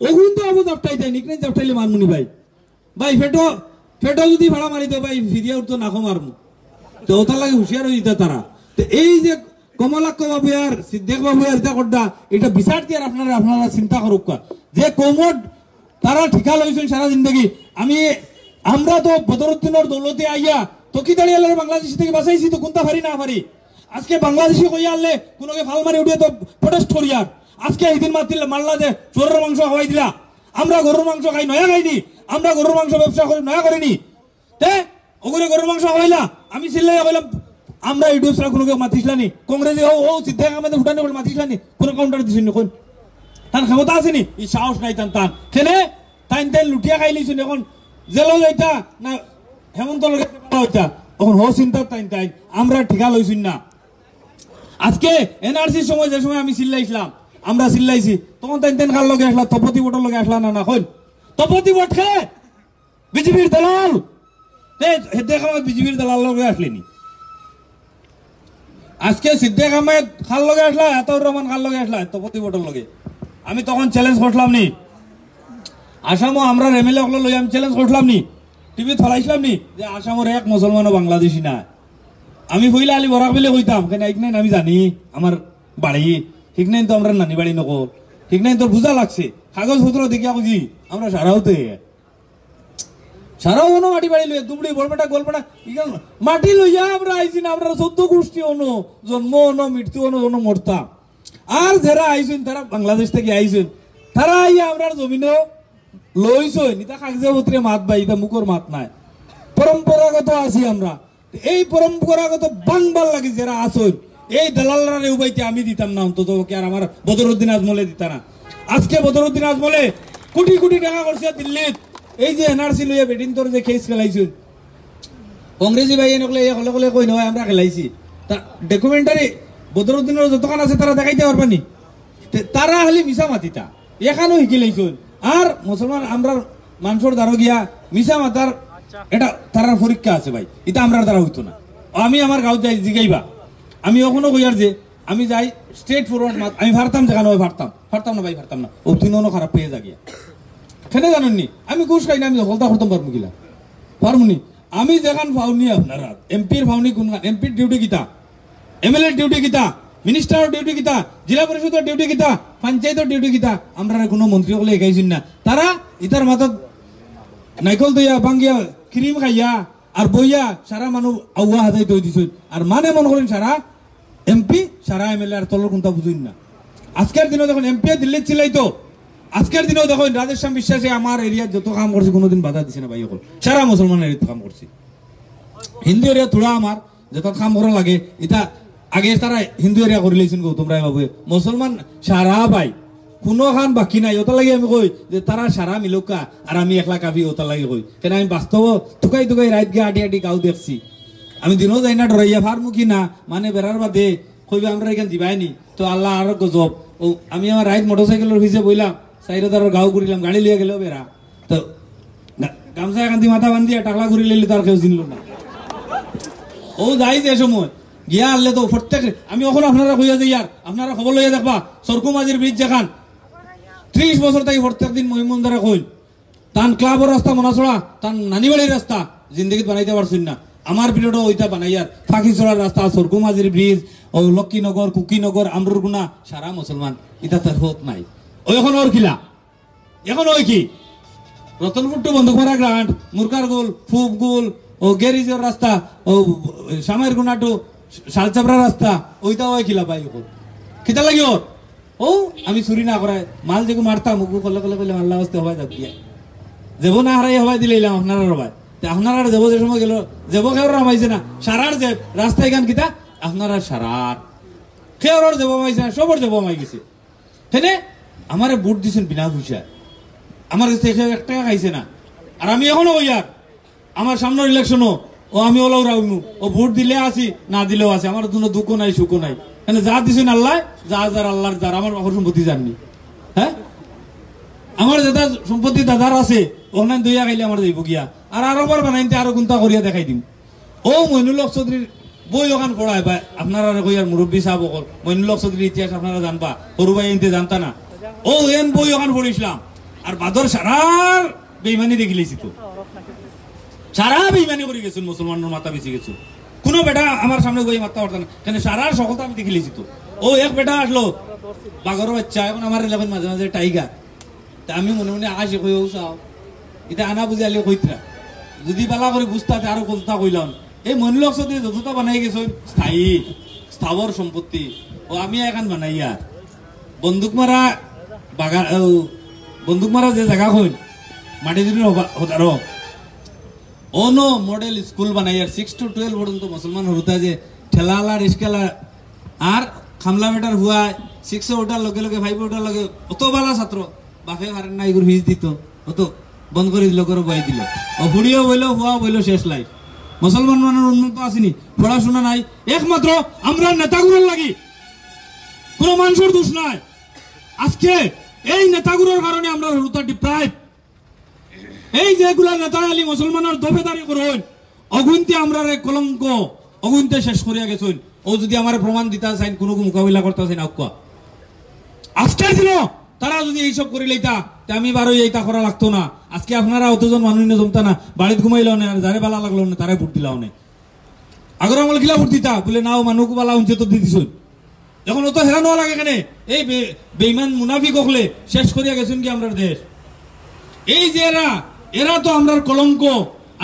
ওগুন তো আবু জাপটাই দেয় নিকনে জাপটাইলে মানমুনি ভাই। ভাই, ফেটো ফেটো যদি ভাড়া মারি দেও ভাই ফিরিয়া উঠতো নাকো মারমু। তো ওটার লাগে হুঁশিয়ার হয়ে যেতে তারা। তো এই যে কমলাক্ষ বাবু আর সিদ্দিক বাবু আর এটা করটা এটা বিচার দিয়ে আপনারা আপনারা চিন্তা করুক যে কোমর তারা ঠিকা লইছেন সারা জিন্দগি। আমি, আমরা তো বদরুদ্দিনের দৌলতে আইয়া তো কি দাঁড়িয়ে আল্লাহ বাংলাদেশ থেকে বাঁচাইছি তো কোনটা পারি না পারি? আজকে বাংলাদেশি কইয়া আনলে কোনোকে ফাল মারি উঠিয়ে তো প্রটেস্ট করিয়ার আজকে এই দিন মাতিলে মারলা যে চোরের মাংস খাওয়াই দিলা। আমরা গরুর মাংস খাই, নয়া খাইনি। আমরা গরুর মাংস ব্যবসা করি, নয়া করিনি। তে, ওগুলো গরুর মাংস হইলা আমি চিল্লাই হইলাম আমরা ইউটিউব ছাড়া কোনো কেউ মাতিসলানি কংগ্রেসে ও সিদ্ধার্থ আমাদের বলে মাতিসলানি কোনো কাউন্টার দিছেন কোন তার ক্ষমতা আসেনি ই সাহস নাই তান তান। কেনে তাইন তেল লুটিয়া খাই লিছুন এখন জেলও যাইতা না হেমন্ত লগে হইতা এখন হো চিন্তা তাইন তাইন। আমরা ঠিকা লইছুন না। আজকে এনআরসির সময়, যে সময় আমি চিল্লাইছিলাম, আমরা চিল্লাইছি। তখন তাই তেন কার লগে আসলা, তপতি বটর লগে আসলা না না কইন তপতি বট খে! বিজেপির দালাল! হেদে খামাত বিজেপির দালাল লগে আসলেনি আজকে সিদ্দিক আহমেদ খাল লগে আসলা এতউর রহমান খাল লগে আসলা, তপতি বটর লগে। আমি তখন চ্যালেঞ্জ করলাম নি আসামও আমরা এমএলএ হলো লই আমি চ্যালেঞ্জ করলাম নি টিভি ফলাইছিলাম নি যে আসামের এক মুসলমানও বাংলাদেশি না আমি কইলে আলি বরাক বেলে কইতাম কেন এক আমি জানি, আমার বাড়ি। ঠিক নাই তো আমরা নানি বাড়ি নকল। ঠিক নাই তোর বুঝা লাগছে। কাগজ পত্র দেখিয়া বুঝি আমরা সারাওতে সারাও হনো মাটি বাড়ি লইয়া দুবড়ি বড়বেটা, গোলবেটা মাটি লইয়া আমরা আইছি না, আমরা চোদ্দ গোষ্ঠী হনো, জন্ম হনো, মৃত্যু হনো হনো মরতাম। আর যারা আইছেন, তারা বাংলাদেশ থেকে আইছেন তারা আইয়া আমরা জমিনও পত্রে মাত বাই, ইতা মুখর মাত নাই। পরম্পরাগত আছি আমরা। এই পরম্পরাগত বাংবার লাগে যারা আসন এই দালালরা উবাইতে আমি দিতাম না, অন্তত কি আর আমার বদরুদ্দিন আজমলে দিতা না। আজকে বদরুদ্দিন আজমলে কোটি কোটি টাকা করছে দিল্লিত। এই যে এনআরসি লইয়া বেটিন তোর যে কেস খেলাইছুন। কংগ্রেসি ভাই এনেকলে কলে কলে কই নয় আমরা খেলাইছি। তা ডকুমেন্টারি বদরুদ্দিনের যতক্ষণ আছে, তারা দেখাইতে পারবানি তারা খালি মিছা মাতিতা। এখানেও শিকি লাইছুন আর মুসলমান আমরা মানুষের দ্বারা গিয়া মিছা মাতার এটা তারার পরীক্ষা আছে ভাই। এটা আমরা দ্বারা হইতো না। আমি আমার গাঁও যাই, জিগাইবা। আমি এখনও কইয়ার যে, আমি যাই স্ট্রেট ফরওয়ার্ড আমি ভারতাম যেখানে ওই ভারতাম ভারতাম না ভাই ভারতাম না। ও তুই ননো খারাপ পেয়ে যাগিয়া কেন জানেননি আমি ঘুষ খাই না, আমি হলতা করতাম পারব কিলা? পারমুনি আমি যেখান ফাউনি আপনারা, এমপির ফাউনি কোন এমপির ডিউটি কিতা? এমএলএ ডিউটি কিতা? মিনিস্টারের ডিউটি কিতা? জেলা পরিষদের ডিউটি কিতা? পঞ্চায়েতের ডিউটি কিতা? আমরা কোনো মন্ত্রী হলে একাইছেন না। তারা ইতার মাথাত নাইকল দইয়া বাঙ্গিয়া ক্রিম খাইয়া আর বইয়া সারা মানুষ আউয়া হাজাই তৈ দিছুন আর মানে মনে করেন সারা এমপি সারা এমএলএ আর তলর কোনটা বুঝুন না। আজকের দিনে দেখুন এমপি দিল্লির ছিলাই তো আজকের দিনেও দেখুন রাধেশ্যাম বিশ্বাসে আমার এরিয়ার যত কাম করছে কোনোদিন বাধা দিছে না ভাই অকল। সারা মুসলমান এরিয়াত কাম করছে হিন্দু এরিয়া থোড়া আমার যত কাম করা লাগে এটা আগে তারা হিন্দু এরিয়া করে লেছেন গৌতম রায় বাবু মুসলমান সারা ভাই কোনো খান বাকি নাই। ওটা লাগে আমি কই যে তারা সারা মিলুকা আর আমি একলা কাবি ওটা লাগে কই। কেন আমি বাস্তব টুকাই টুকাই রাইত গিয়ে আটি আটি গাও দেখছি। আমি দিনও যাই না ডরাইয়া ফার মুখী না। মানে বেড়ার বাদে কইবে আমরা এখান দিবাই নি। তো আল্লাহ আর গজব। ও, আমি আমার রাইত মোটরসাইকেলের ভিজে বইলাম। সাইরদার গাও ঘুরিলাম গাড়ি লিয়ে গেল বেড়া তো গামছা এখান দিয়ে মাথা বান্ধিয়া টাকলা ঘুরি লিলি তার কেউ চিনল না। ও, যাই যে সময় গিয়া আনলে তো প্রত্যেক আমি ওখানে আপনারা কইয়া যাই আর আপনারা খবর লইয়া দেখবা সরকুমাজির ব্রিজ যেখান। ত্রিশ বছর তাই প্রত্যেক দিন মহিমন দ্বারা কইল, তান ক্লাবের রাস্তা মনাছড়া তান নানিবাড়ির রাস্তা জিন্দগিত বানাইতে পারছেন না। আমার পিরিয়ডও ওইটা বানাইয়ার ফাঁকিছড়ার রাস্তা সরকুমাজির ব্রিজ ও লক্ষ্মীনগর কুকিনগর আমরুরগুনা সারা মুসলমান এটা তার হোক নাই। ও এখন ওর খিলা। এখন ওই কি? রতনপুর টু বন্ধুপাড়া গ্রান্ট মুরকার গোল ফুপ গোল ও গ্যারেজের রাস্তা ও সামের গুনা টু শালচাপড়া রাস্তা ওইটা ওই খিলা পাই ওর খিতা লাগি ওর? ও, আমি চুরি না করায় মাল যেগুলো মারতাম ওগুলো কলে কলে কলে মাল্লা বসতে হবাই যাক দিয়া। যাব না হারাই হবাই দিলে এলাম আপনারা রবাই আপনারা যাব যে সময় গেল যাব কেউ রামাইছে না? সারার যে রাস্তায় গান কিতা আপনারা সারার কেউর যাব মাইছে না? সবর যাব মাই গেছে। হেনে আমারে বুট দিছেন বিনা পয়সা আমার কাছে এক টাকা খাইছে না। আর আমি এখনও ওই আর আমার সামনের ইলেকশনও ও আমি ওলাও রাউমু ও ভোট দিলে আসি, না দিলেও আসি। আমার কোনো দুঃখ নাই সুখ নাই। মানে যা দিছেন আল্লাহ, যা যার আল্লাহর যার। আমার সম্পত্তি জাননি হ্যাঁ? আমার দাদা সম্পত্তি দাদার আছে ওখানে দইয়া খাইলে আমার যাইব গিয়া। আর আরও বার বানাইতে আরও গুন্তা করিয়া দেখাই দিম। ও মইনুলক চৌধুরীর বই ওখান পড়ায় ভাই আপনারা কইয়ার মুরব্বী সাহেব অকল মইনুলক চৌধুরীর ইতিহাস আপনারা জানবা। সরু ভাই এনতে জানতা না। ও এন বই ওখান পড়িছিলাম আর বাদর সারার বেইমানি দেখিলেছি তো। সারা বেইমানি করে গেছেন, মুসলমানের মাথা বেশি গেছে। কোনো বেটা আমার সামনে গিয়ে মাথা পারত না। কেন সারার সকলটা আমি দেখিলেছি তো। ও এক বেটা আসলো, বাঘর বাচ্চা, এখন আমার এলাকার মাঝে মাঝে টাইগার তা আমি মনে মনে আসে কই ও চাও এটা আনা বুঝে আলে কইতরা যদি বালা করে বুঝতাতে আরও কথা কইলাম। এই মনিলক সাথে যতটা বানাই গেছে স্থায়ী স্থাবর সম্পত্তি। ও আমি এখন বানাইয়া বন্দুক মারা বাগান বন্দুক মারা যে জায়গা হইল মাটি যদি অন মডেল স্কুল বানাইয়ার সিক্স টু টুয়েলভ পর্যন্ত মুসলমান হরুতা যে ঠেলালা রিস্কালা আর খামলা বেটার হুয়া সিক্সে ওঠার লগে লগে ফাইভে ওঠার লগে অত বালা ছাত্র বাপে হারেন না এগুলো ফিজ দিত অত বন্ধ করে দিল করে বই দিল ও হুড়িও বইলো হুয়া বইলো শেষ লাইফ মুসলমান মানের উন্নত আসেনি পড়াশোনা নাই একমাত্র আমরা নেতাগুলোর লাগি কোনো মানুষের দোষ নাই আজকে এই নেতাগুলোর কারণে আমরা হরুতা ডিপ্রাইভ এই যেগুলা নেতা আলী মুসলমানের দফেদারি করুন অগুনতে আমরা কলঙ্ক অগুনতে শেষ করিয়া গেছুন ও যদি আমার প্রমাণ দিতে চাইন, কোনো মোকাবিলা করতে চাইন আকুয়া আজকের দিন তারা যদি এইসব করে লইতা আমি বারো এইটা করা লাগতো না। আজকে আপনারা অতজন মানুষ জমতা না বাড়িতে ঘুমাইলাও না আর যারে বালা লাগল না তারাই ভোট দিলাও না। আগর আমল গিলা ভোট দিতা, বলে নাও মানুষ বালা উঞ্চে তো দিদিছুন এখন অত হেরানো লাগে কেন? এই বেইমান মুনাফিক হকলে শেষ করিয়া গেছুন কি আমরা দেশ। এই যে এরা এরা তো আমরার কলঙ্ক।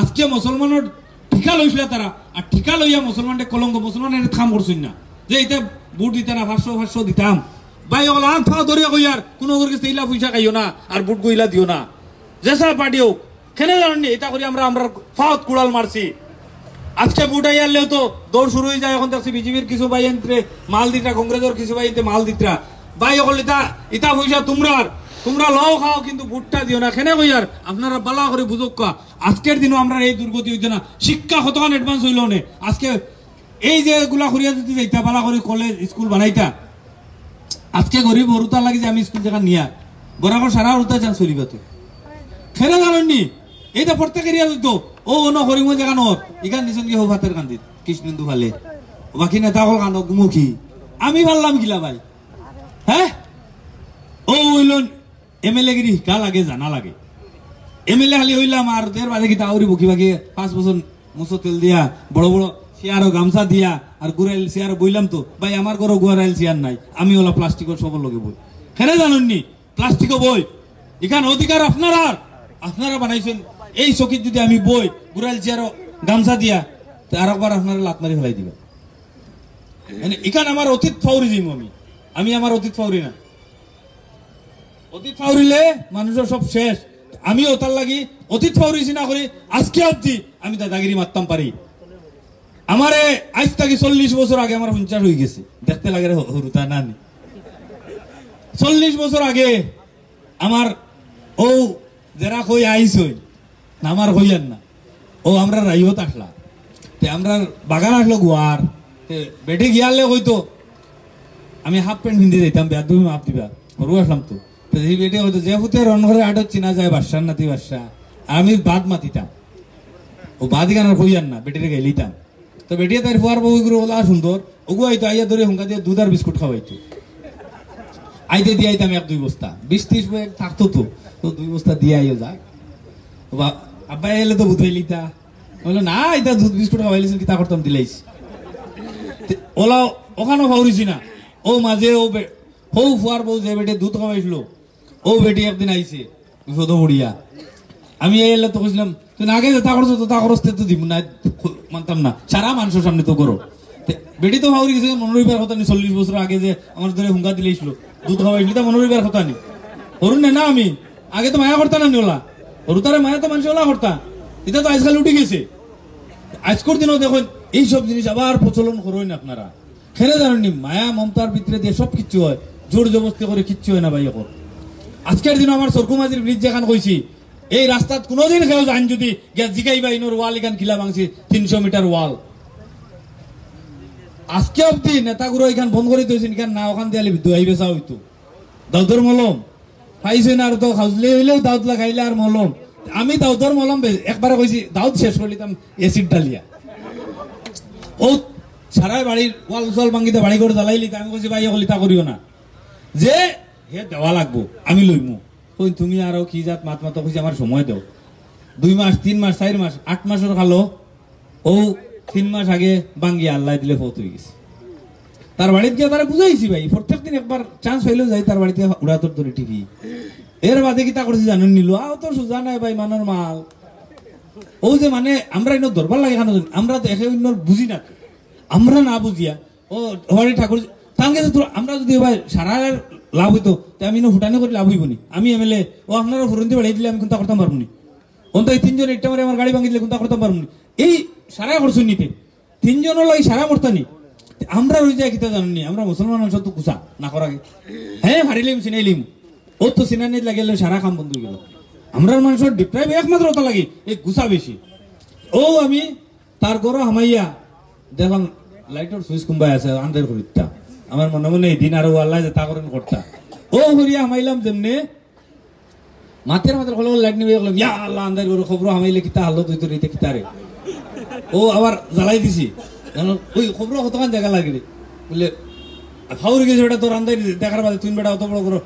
আজকে মুসলমানের ঠিকা লইছিল তারা। আর ঠিকা লইয়া মুসলমানটা কলঙ্ক। মুসলমানের খাম করছেন না। যে এটা বুট দিতে না পাঁচশো পাঁচশো দিতাম ভাই ওগুলো আন থাও ধরিয়া কইয়ার কোনো ওর কাছে ইলা পয়সা খাইও না। আর বুট গইলা দিও না। জেসা হোক খেলে জানেননি এটা করি আমরা আমরা ফাওত কুড়াল মারছি আজকে বুট আইয়ালেও তো দৌড় শুরু হয়ে যায়। এখন দেখছি বিজেপির কিছু ভাই এন্ত্রে মাল দিতরা কংগ্রেসের কিছু ভাই এন্ত্রে মাল দিতরা ভাই, অকল ইতা ইতা পয়সা তোমরার তোমরা লও খাও, কিন্তু বুটটা দিও না। কেনে কইয়ার? আপনারা বালা করে বুঝুক কা আজকের দিনও আমরা এই দুর্গতি হইছে না। শিক্ষা কতক্ষণ অ্যাডভান্স হইল নে? আজকে এই যে এগুলা করিয়া যদি যাইতা বালা করে কলেজ স্কুল বানাইতা, আজকে গরিব হরুতা লাগে যে আমি স্কুল দেখা নিয়া বরাবর সারা হরুতা চান চলিবা তো খেলে জানেননি এইটা প্রত্যেক এরিয়া তো ও অন হরিমো জায়গা নর ইখান দিছেন কি হো ভাতের কান্দিত, কৃষ্ণেন্দু ভালে বাকি নেতা হল কানো গুমুখী আমি পারলাম গিলা ভাই? হ্যাঁ? ও হইল এমএলএ গিরি কা লাগে জানা লাগে। এমএলএ খালি হইলাম আর দেড় বাজে কিতা আউরি বকি বাকি পাঁচ বছর মুসো তেল দিয়া বড় বড় চেয়ার গামছা দিয়া আর গুড়াইল চেয়ার বইলাম তো। ভাই আমার ঘরে গুড়াইল চেয়ার নাই। আমি ওলা প্লাস্টিকের সব লগে বই হেরে জানেননি? প্লাস্টিকও বই এখান অধিকার আপনারা আপনারা বানাইছেন। এই চকিত যদি আমি বই গুড়াইল চেয়ার গামছা দিয়া তো আর একবার আপনারা লাত মারি ফেলাই দিবেন মানে এখান আমার অতীত ফাউরি দিম আমি। আমি আমার অতীত ফাউরি না। অতীত ফাউরিলে মানুষের সব শেষ। আমি ওতার লাগি অতীত ফাউরি চিনা করি আজকে অব্দি আমি দাদাগিরি মারতাম পারি আমারে আজ থেকে চল্লিশ বছর আগে আমার পঞ্চাশ হয়ে গেছে। দেখতে লাগে হরুতা নানি। চল্লিশ বছর আগে আমার ও যারা কই আইস না আমার হইয়ান না ও আমরা রাইহত আসলা। তে আমরা বাগান আসলো গুয়ার তে বেটে গিয়ালে হইতো আমি হাফ প্যান্ট হিন্দি দিতাম বেয়া তুমি মাপ দিবা। ঘরু আসলাম তো। এই বেটে হয়তো যে ফুতে রনঘরে আটক চিনা যায় বাসার নাতি বাসা আমি বাদ মাতিতাম। ও বাদ গানার হইয়ান না বেটিরে গেলিতাম তো বেটিয়ে তার ফুয়ার বউ গুলো ওলা সুন্দর। ওগু আইতো, আইয়া ধরে হুঙ্কা দিয়ে দুধ আর বিস্কুট খাওয়াইতো। আইতে দিয়ে আইতাম এক দুই বস্তা। বিশ ত্রিশ থাকতো তো। তো দুই বস্তা দিয়ে আইও যা। ও বা আব্বা এলে তো বুধ লিতা বলল না এটা দুধ বিস্কুট খাওয়াইলিছেন কিতা করতাম দিলাইছি তে- ওলা ওখানেও ভাউরিছি না। ও মাঝে ও হৌ ফুয়ার বউ যে বেটে দুধ খাওয়াইছিল। ও বেটি একদিন আইছে বিপদ বড়িয়া। আমি এই এলে তো কইছিলাম, তুই না আগে তা করছ তো তা করস তে দিব না মানতাম না। সারা মানুষের সামনে তো করো। বেটি তো ভাউরি গেছে মনোরীবার কথা নি চল্লিশ বছর আগে যে আমার ধরে হুঙ্গা দিলেছিল দুধ খাওয়াইছিল তা মনোরীবার কথা নি হরুন না আমি, আগে তো মায়া করতা না নি ওলা হরু তারে মায়া তো মানুষ ওলা করতা। এটা তো আজকাল উঠে গেছে। আজকের দিনও দেখুন এইসব জিনিস আবার প্রচলন করবেন আপনারা। খেলে জানেননি, মায়া, মমতার ভিতরে দিয়ে সব কিচ্ছু হয়। জোর জবস্তি করে কিচ্ছু হয় না ভাই এখন। আজকের দিন আমার সরকুমাজির ব্রিজ যেখান কইছি, এই রাস্তাত কোনোদিন কেউ যান যদি গিয়া জিগাই বা ইনোর ওয়াল এখান খিলা ভাঙছি, তিনশো মিটার ওয়াল। আজকে অব্দি নেতাগুলো এখান ফোন করে দিয়েছেন এখান না, ওখান দিয়ে দুয়াই বেচা হইতো। দাউদর মলম। পাইছে না আর তো খাউজলে হইলেও দাউদ লাগাইলে আর মলম। আমি দাউদর মলম একবারে কইছি, দাউদ শেষ করলিতাম এসিড ডালিয়া। ও সারাই বাড়ির ওয়াল জল ভাঙ্গিতে বাড়ি করে জ্বালাইলি আমি কইছি, ভাই হলিতা করিও না। যে হে দেওয়া লাগবো, আমি লইমু। কই তুমি আরও কি জাত মাত মাত কইছি আমার সময় দাও। দুই মাস, তিন মাস, চার মাস, আট মাসের খালো। ও তিন মাস আগে বাঙ্গি আল্লাহ দিলে ফত হয়ে গেছে। তার বাড়িতে গিয়ে তারা বুঝাইছি ভাই, প্রত্যেক দিন একবার চান্স হইলেও যাই তার বাড়িতে উড়াতর ধরে টিভি এর বাদে কি তা করছি জানেন নিল? আও তো সোজা নাই ভাই, মানর মাল। ও যে মানে আমরা ইনো দরবার লাগে কেন? আমরা তো একে অন্য বুঝি না। আমরা না বুঝিয়া, ও হরি ঠাকুর তাহলে তোর- আমরা যদি ভাই সারা লাভ হইতো। আমি ফুটানি করে লাভ হইব নি আমি এমএলএ ও আপনারা ফুরন্তি বাড়াই দিলে আমি কোনটা করতাম পারব নি অন্ত এই তিনজন একটা মারে আমার গাড়ি ভাঙি দিলে কোনটা করতাম পারব নি এই সারা করছুন নিতে। তিনজনের লাগে সারা মরতানি আমরা রয়ে যায় কিতা জানি আমরা মুসলমান মানুষ তো কুসা না করা আগে। হ্যাঁ হারিলিম চিনাইলিম। ও তো চিনানি লাগিলে সারা কাম বন্ধ গেল। আমরা মানুষের ডিপ্রাইভ একমাত্র ওটা লাগে, এই গুসা বেশি ও আমি তার গরো হামাইয়া দেখলাম লাইটের সুইচ কুম্বাই আছে আন্দার করিতা আমার মনে মনে এই দিন আরও আল্লাহ যে তা করেন করতা। ও হরিয়া হামাইলাম যেমনে মাথের মাথার হলো লাইট নিবে গেলাম, ইয়া আল্লাহ আন্দার গরো খবর হামাইলে কিতা হালো তুই তো রইতে কিতারে ও আবার জ্বালাই দিছি। ওই খবর কতক্ষণ জায়গা লাগে রে। বলে, ফাউরি গেছে বেটা, তোর আন্দাই দেখার বাদে তুই বেটা অত বড় করো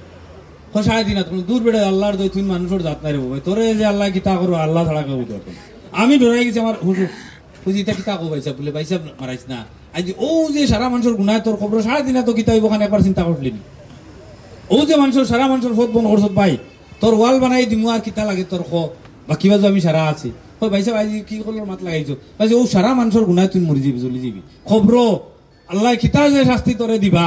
তিন হাত কোনো দূর বেড়ে আল্লাহর দই তুই মানুষের জাত নাই রে ভাই, তোরে যে আল্লাহ কিতা করো আল্লাহ ছাড়া কেউ। আমি ডরাই গেছি আমার হুজুর। হুজিটা কিতা কো পাইছা বলে পাইছা মারাইছ না। আজ ও যে সারা মানুষের গুনায় তোর খবর সাড়ে তিন হাত কিতা হইব একবার চিন্তা করলি ও যে মানুষের সারা মানুষের ফোট বন করছত ভাই তোর ওয়াল বানাই দিমু আর কিতা লাগে তোর খ বা কিবা আমি সারা আছি। ভাই সাহেব আজি কি করল মাত লাগাইছো? ভাই ও সারা মানুষের গুনায় তুই মরি যাবি, জ্বলি যাবি। খবর আল্লাহ কিতা যে শাস্তি তোরে দিবা।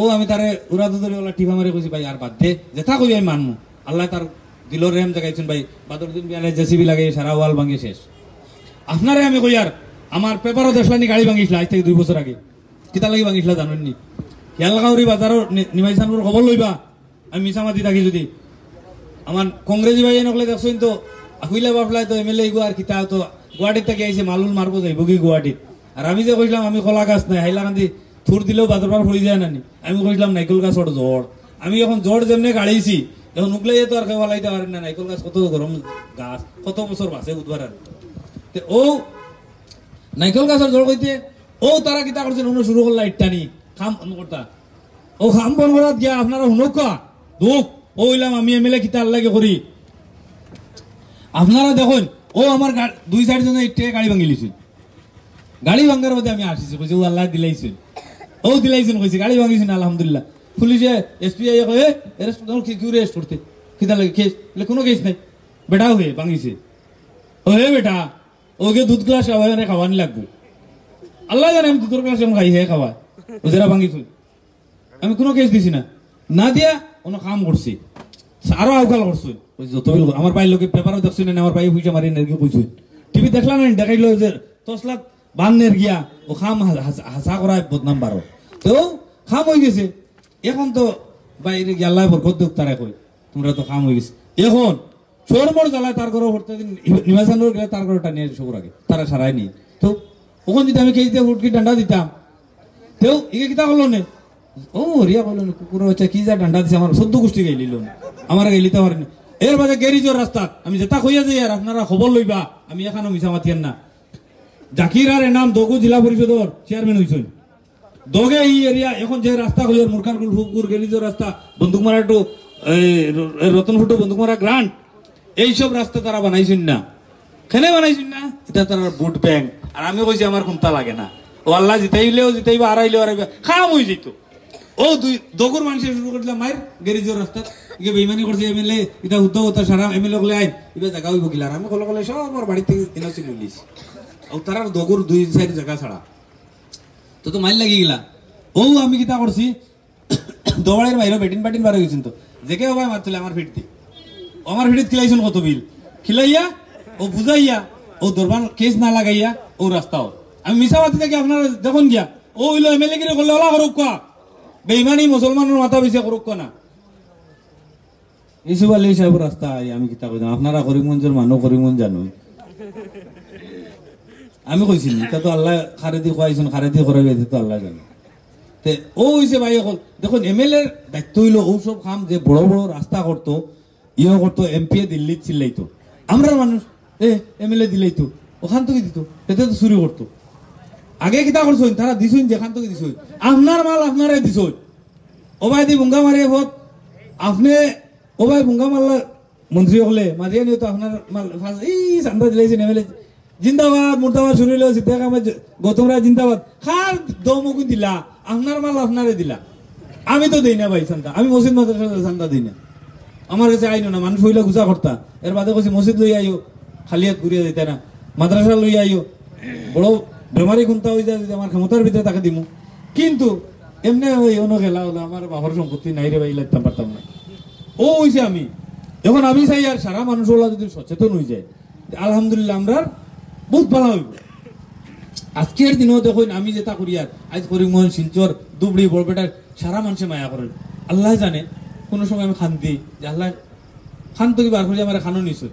ও আমি তারে উড়া ধরে ওলা টিভা মারে কইছি ভাই আর বাদ দে, যেথা কই আমি মানমু। আল্লাহ তার দিলর রেম জাগাইছেন, ভাই। বাদর দিন বিয়ালে জেসিবি লাগে, সারা ওয়াল ভাঙে শেষ। আপনারে আমি কই আর আমার পেপারও দেশলানি গাড়ি ভাঙিছিল, আজ থেকে দুই বছর আগে। কিতা লাগি ভাঙিছিল জানেননি। খেয়ালগাঁওরি বাজারও নিমাইসানপুর খবর লইবা, আমি মিছামাতি থাকি যদি। আমার কংগ্রেসি ভাই নকলে দেখছেন তো, আকুইলা বাপলাই তো এমএলএ গো আর কিতা তো গুয়াহাটির থেকে আইছে মালুল মারবো যাইব কি গুয়াহাটিত আর আমি যে কইলাম আমি কলা গাছ নাই হাইলাকান্দি থুর দিলেও বাদর পার ফুরি যায় নানি। আমি কইলাম নাইকল গাছর জ্বর আমি এখন জ্বর যেমনে গাড়িছি, এখন উগলাই তো আর কেউ লাইতে পারেন না নাইকল গাছ কত গরম গাছ, কত বছর বাসে উঠবার আর ও নাইকল গাছের জ্বর কইতে ও তারা কিতা করছেন অন্য শুরু করলা ইটানি খাম, বন্ধ করতা ও খাম, বন্ধ করাত গিয়া আপনারা শুনক দুঃখ ও হইলাম আমি এমএলএ কিতা আল্লাহকে করি আপনারা দেখুন ও আমার দুই চার জনে ইটে গাড়ি ভাঙি লিছিল। গাড়ি ভাঙার মধ্যে আমি আসিছি কইছে ও আল্লাহ দিলাইছিল। ও দিলাইছিল কইছে গাড়ি ভাঙিছিল আলহামদুলিল্লাহ। পুলিশে এসপি আই কয়ে এরেস্ট কি কি রেস্ট করতে কিতা লাগে কেস কোনো কেস নাই। বেটা হয়ে ভাঙিছে। ও হে বেটা। ওকে দুধ গ্লাস খাওয়াই খাওয়ানি লাগবো। আল্লাহ জানে আমি দুধের গ্লাস এমন খাই, হে খাওয়া ও যারা আমি কোনো কেস দিছি না। না দিয়া কোনো কাম করছি আরও আউকাল করছ যত আমার ভাই লোকে পেপারও দেখছি না আমার ভাই পয়সা মারি নাকি কইছো টিভি দেখলা না দেখাইলো যে তসলাত বান্নের গিয়া ও খাম হাস- করায় বদনাম বারো তো, খাম হয়ে গেছে। এখন তো বাইরে গিয়ে আল্লাহ বরকত দেখ তারা কই তোমরা তো খাম হয়ে গেছে। এখন চোরমোর জ্বালায় তার ঘরে হরতে নিবাসানোর গেলে তার ঘরে টানিয়ে সবুর আগে, তারা সারাই নি তো ওখান যদি আমি কেজি দিয়ে হুটকি ডান্ডা দিতাম। তেও ইকে কিতা করল নে? ও, রিয়া করল কুকুর হচ্ছে কি যা ডান্ডা দিছে, আমার সদ্য গোষ্ঠী গাইলিল আমার গাইলিতে পারেনি। এর বাদে গ্যারিজের রাস্তা আমি যেটা কইয়া যাই আর আপনারা খবর লইবা, আমি এখানে মিশা মাতিয়ান না। জাকির আর নাম দগু জেলা পরিষদর চেয়ারম্যান হইছেন দগে এই এরিয়া এখন যে রাস্তা হইয়ার মুরখান ফুকুর গ্যারিজের রাস্তা বন্দুক মারা টু রতন ফুটো বন্দুক মারা গ্রান্ট এইসব রাস্তা তারা বানাইছেন না। কেনে বানাইছেন না? এটা তার বুট ব্যাংক। আর আমি কইছি, আমার কোনটা লাগে না? ও আল্লাহ জিতাইলেও জিতাইবা আড়াইলেও আড়াইবা খাম হয়ে যেত। ও দুই, দগর মানুষ শুরু করে দিলাম মায়ের গ্যারেজের রাস্তা। ইকে বেইমানি করছে, এমএলএ, এটা উদ্যোগ হতা সারা এমএলএ কলে আইন। এবার জায়গা হইব কিলা আমি কলে কলে সব আমার বাড়ি থেকে এনওসি লিস ও তার দগর দুই সাইড জায়গা ছাড়া। তো তো মাইল লাগি গেলা। ও, আমি কিতা করছি? দৌড়াইয়ের বাইরে বেটিন বাটিন বার গেছেন তো। যেকে হবাই মারতুলে আমার ফিট দি আমার ফিটিত খিলাইছেন কত বিল? খিলাইয়া, ও বুঝাইয়া, ও দরবার কেস না লাগাইয়া, ও রাস্তাও। আমি মিশাবাতি থেকে, আপনার দেখুন গিয়া। ও হইল এমএলএ গিরে করলে ওলা করুক কোয়া বেইমানি মুসলমানের মাথা বেশি করুক কোয়া না। এইসব আলী সাহেব রাস্তা আমি কিতা কইতাম আপনারা করিমগঞ্জের মানুষ করিমগঞ্জ জানো আমি কইছিনি এটা তো আল্লাহ খারেদি খুয়াইছেন খারেদি করাইবে এটা তো আল্লাহ জানে। তে, ও হইছে ভাই দেখুন এমএলএ দায়িত্ব হইল ও কাম যে বড় বড় রাস্তা করতো ইয়ে করতো এমপি দিল্লি চিল্লাইতো। আমরা মানুষ, এ এমএলএ দিলাইতো ওখান থেকে দিত, এতে তো চুরি করতো। আগে কিতা করছেন, তারা দিছুন যেখান থেকে দিছুন। আপনার মাল আপনারে দিছুন। ও দি বুঙ্গা মারিয়ে ভোট। আপনি ও ভাই বুঙ্গা মারলা মন্ত্রী হলে মারিয়ে নিও তো আপনার মাল এই চান্দা দিলাইছেন এমএলএ জিন্দাবাদ মুর্দাবাদ শুরু হইল সিদ্ধাক আহমেদ গৌতম রায় জিন্দাবাদ খার দমকুন দিলা আপনার মাল আপনারে দিলা। আমি তো দেই না ভাই চান্দা, আমি মসজিদ মাদ্রাসা চান্দা দিই না। আমার কাছে আইনো না, মানুষ হইলে গুছা করতা এর বাদে কইছি মসজিদ লই আইও খালি হাত ঘুরিয়ে দিতে না মাদ্রাসা লই আইও। বড় বেমারি কোনটা হয়ে যায় যদি আমার ক্ষমতার ভিতরে তাকে দিমু। কিন্তু, এমনি ওই অন্য খেলা হলো আমার বাবার সম্পত্তি নাই রে ভাই লাগতাম পারতাম না ও হইছে আমি। এখন আমি চাই আর সারা মানুষ ওলা যদি সচেতন হয়ে যায়, আলহামদুলিল্লাহ আমরা বহুত ভালো হইব আজকের দিনও দেখুন আমি যেটা করি আর আজ করিমগঞ্জ শিলচর দুবড়ি বরপেটার সারা মানুষে মায়া করেন আল্লাহ জানে। কোনো সময় আমি খান দিই যে আল্লাহ খান তো কি বার করি আমার খানো নিশ্চয়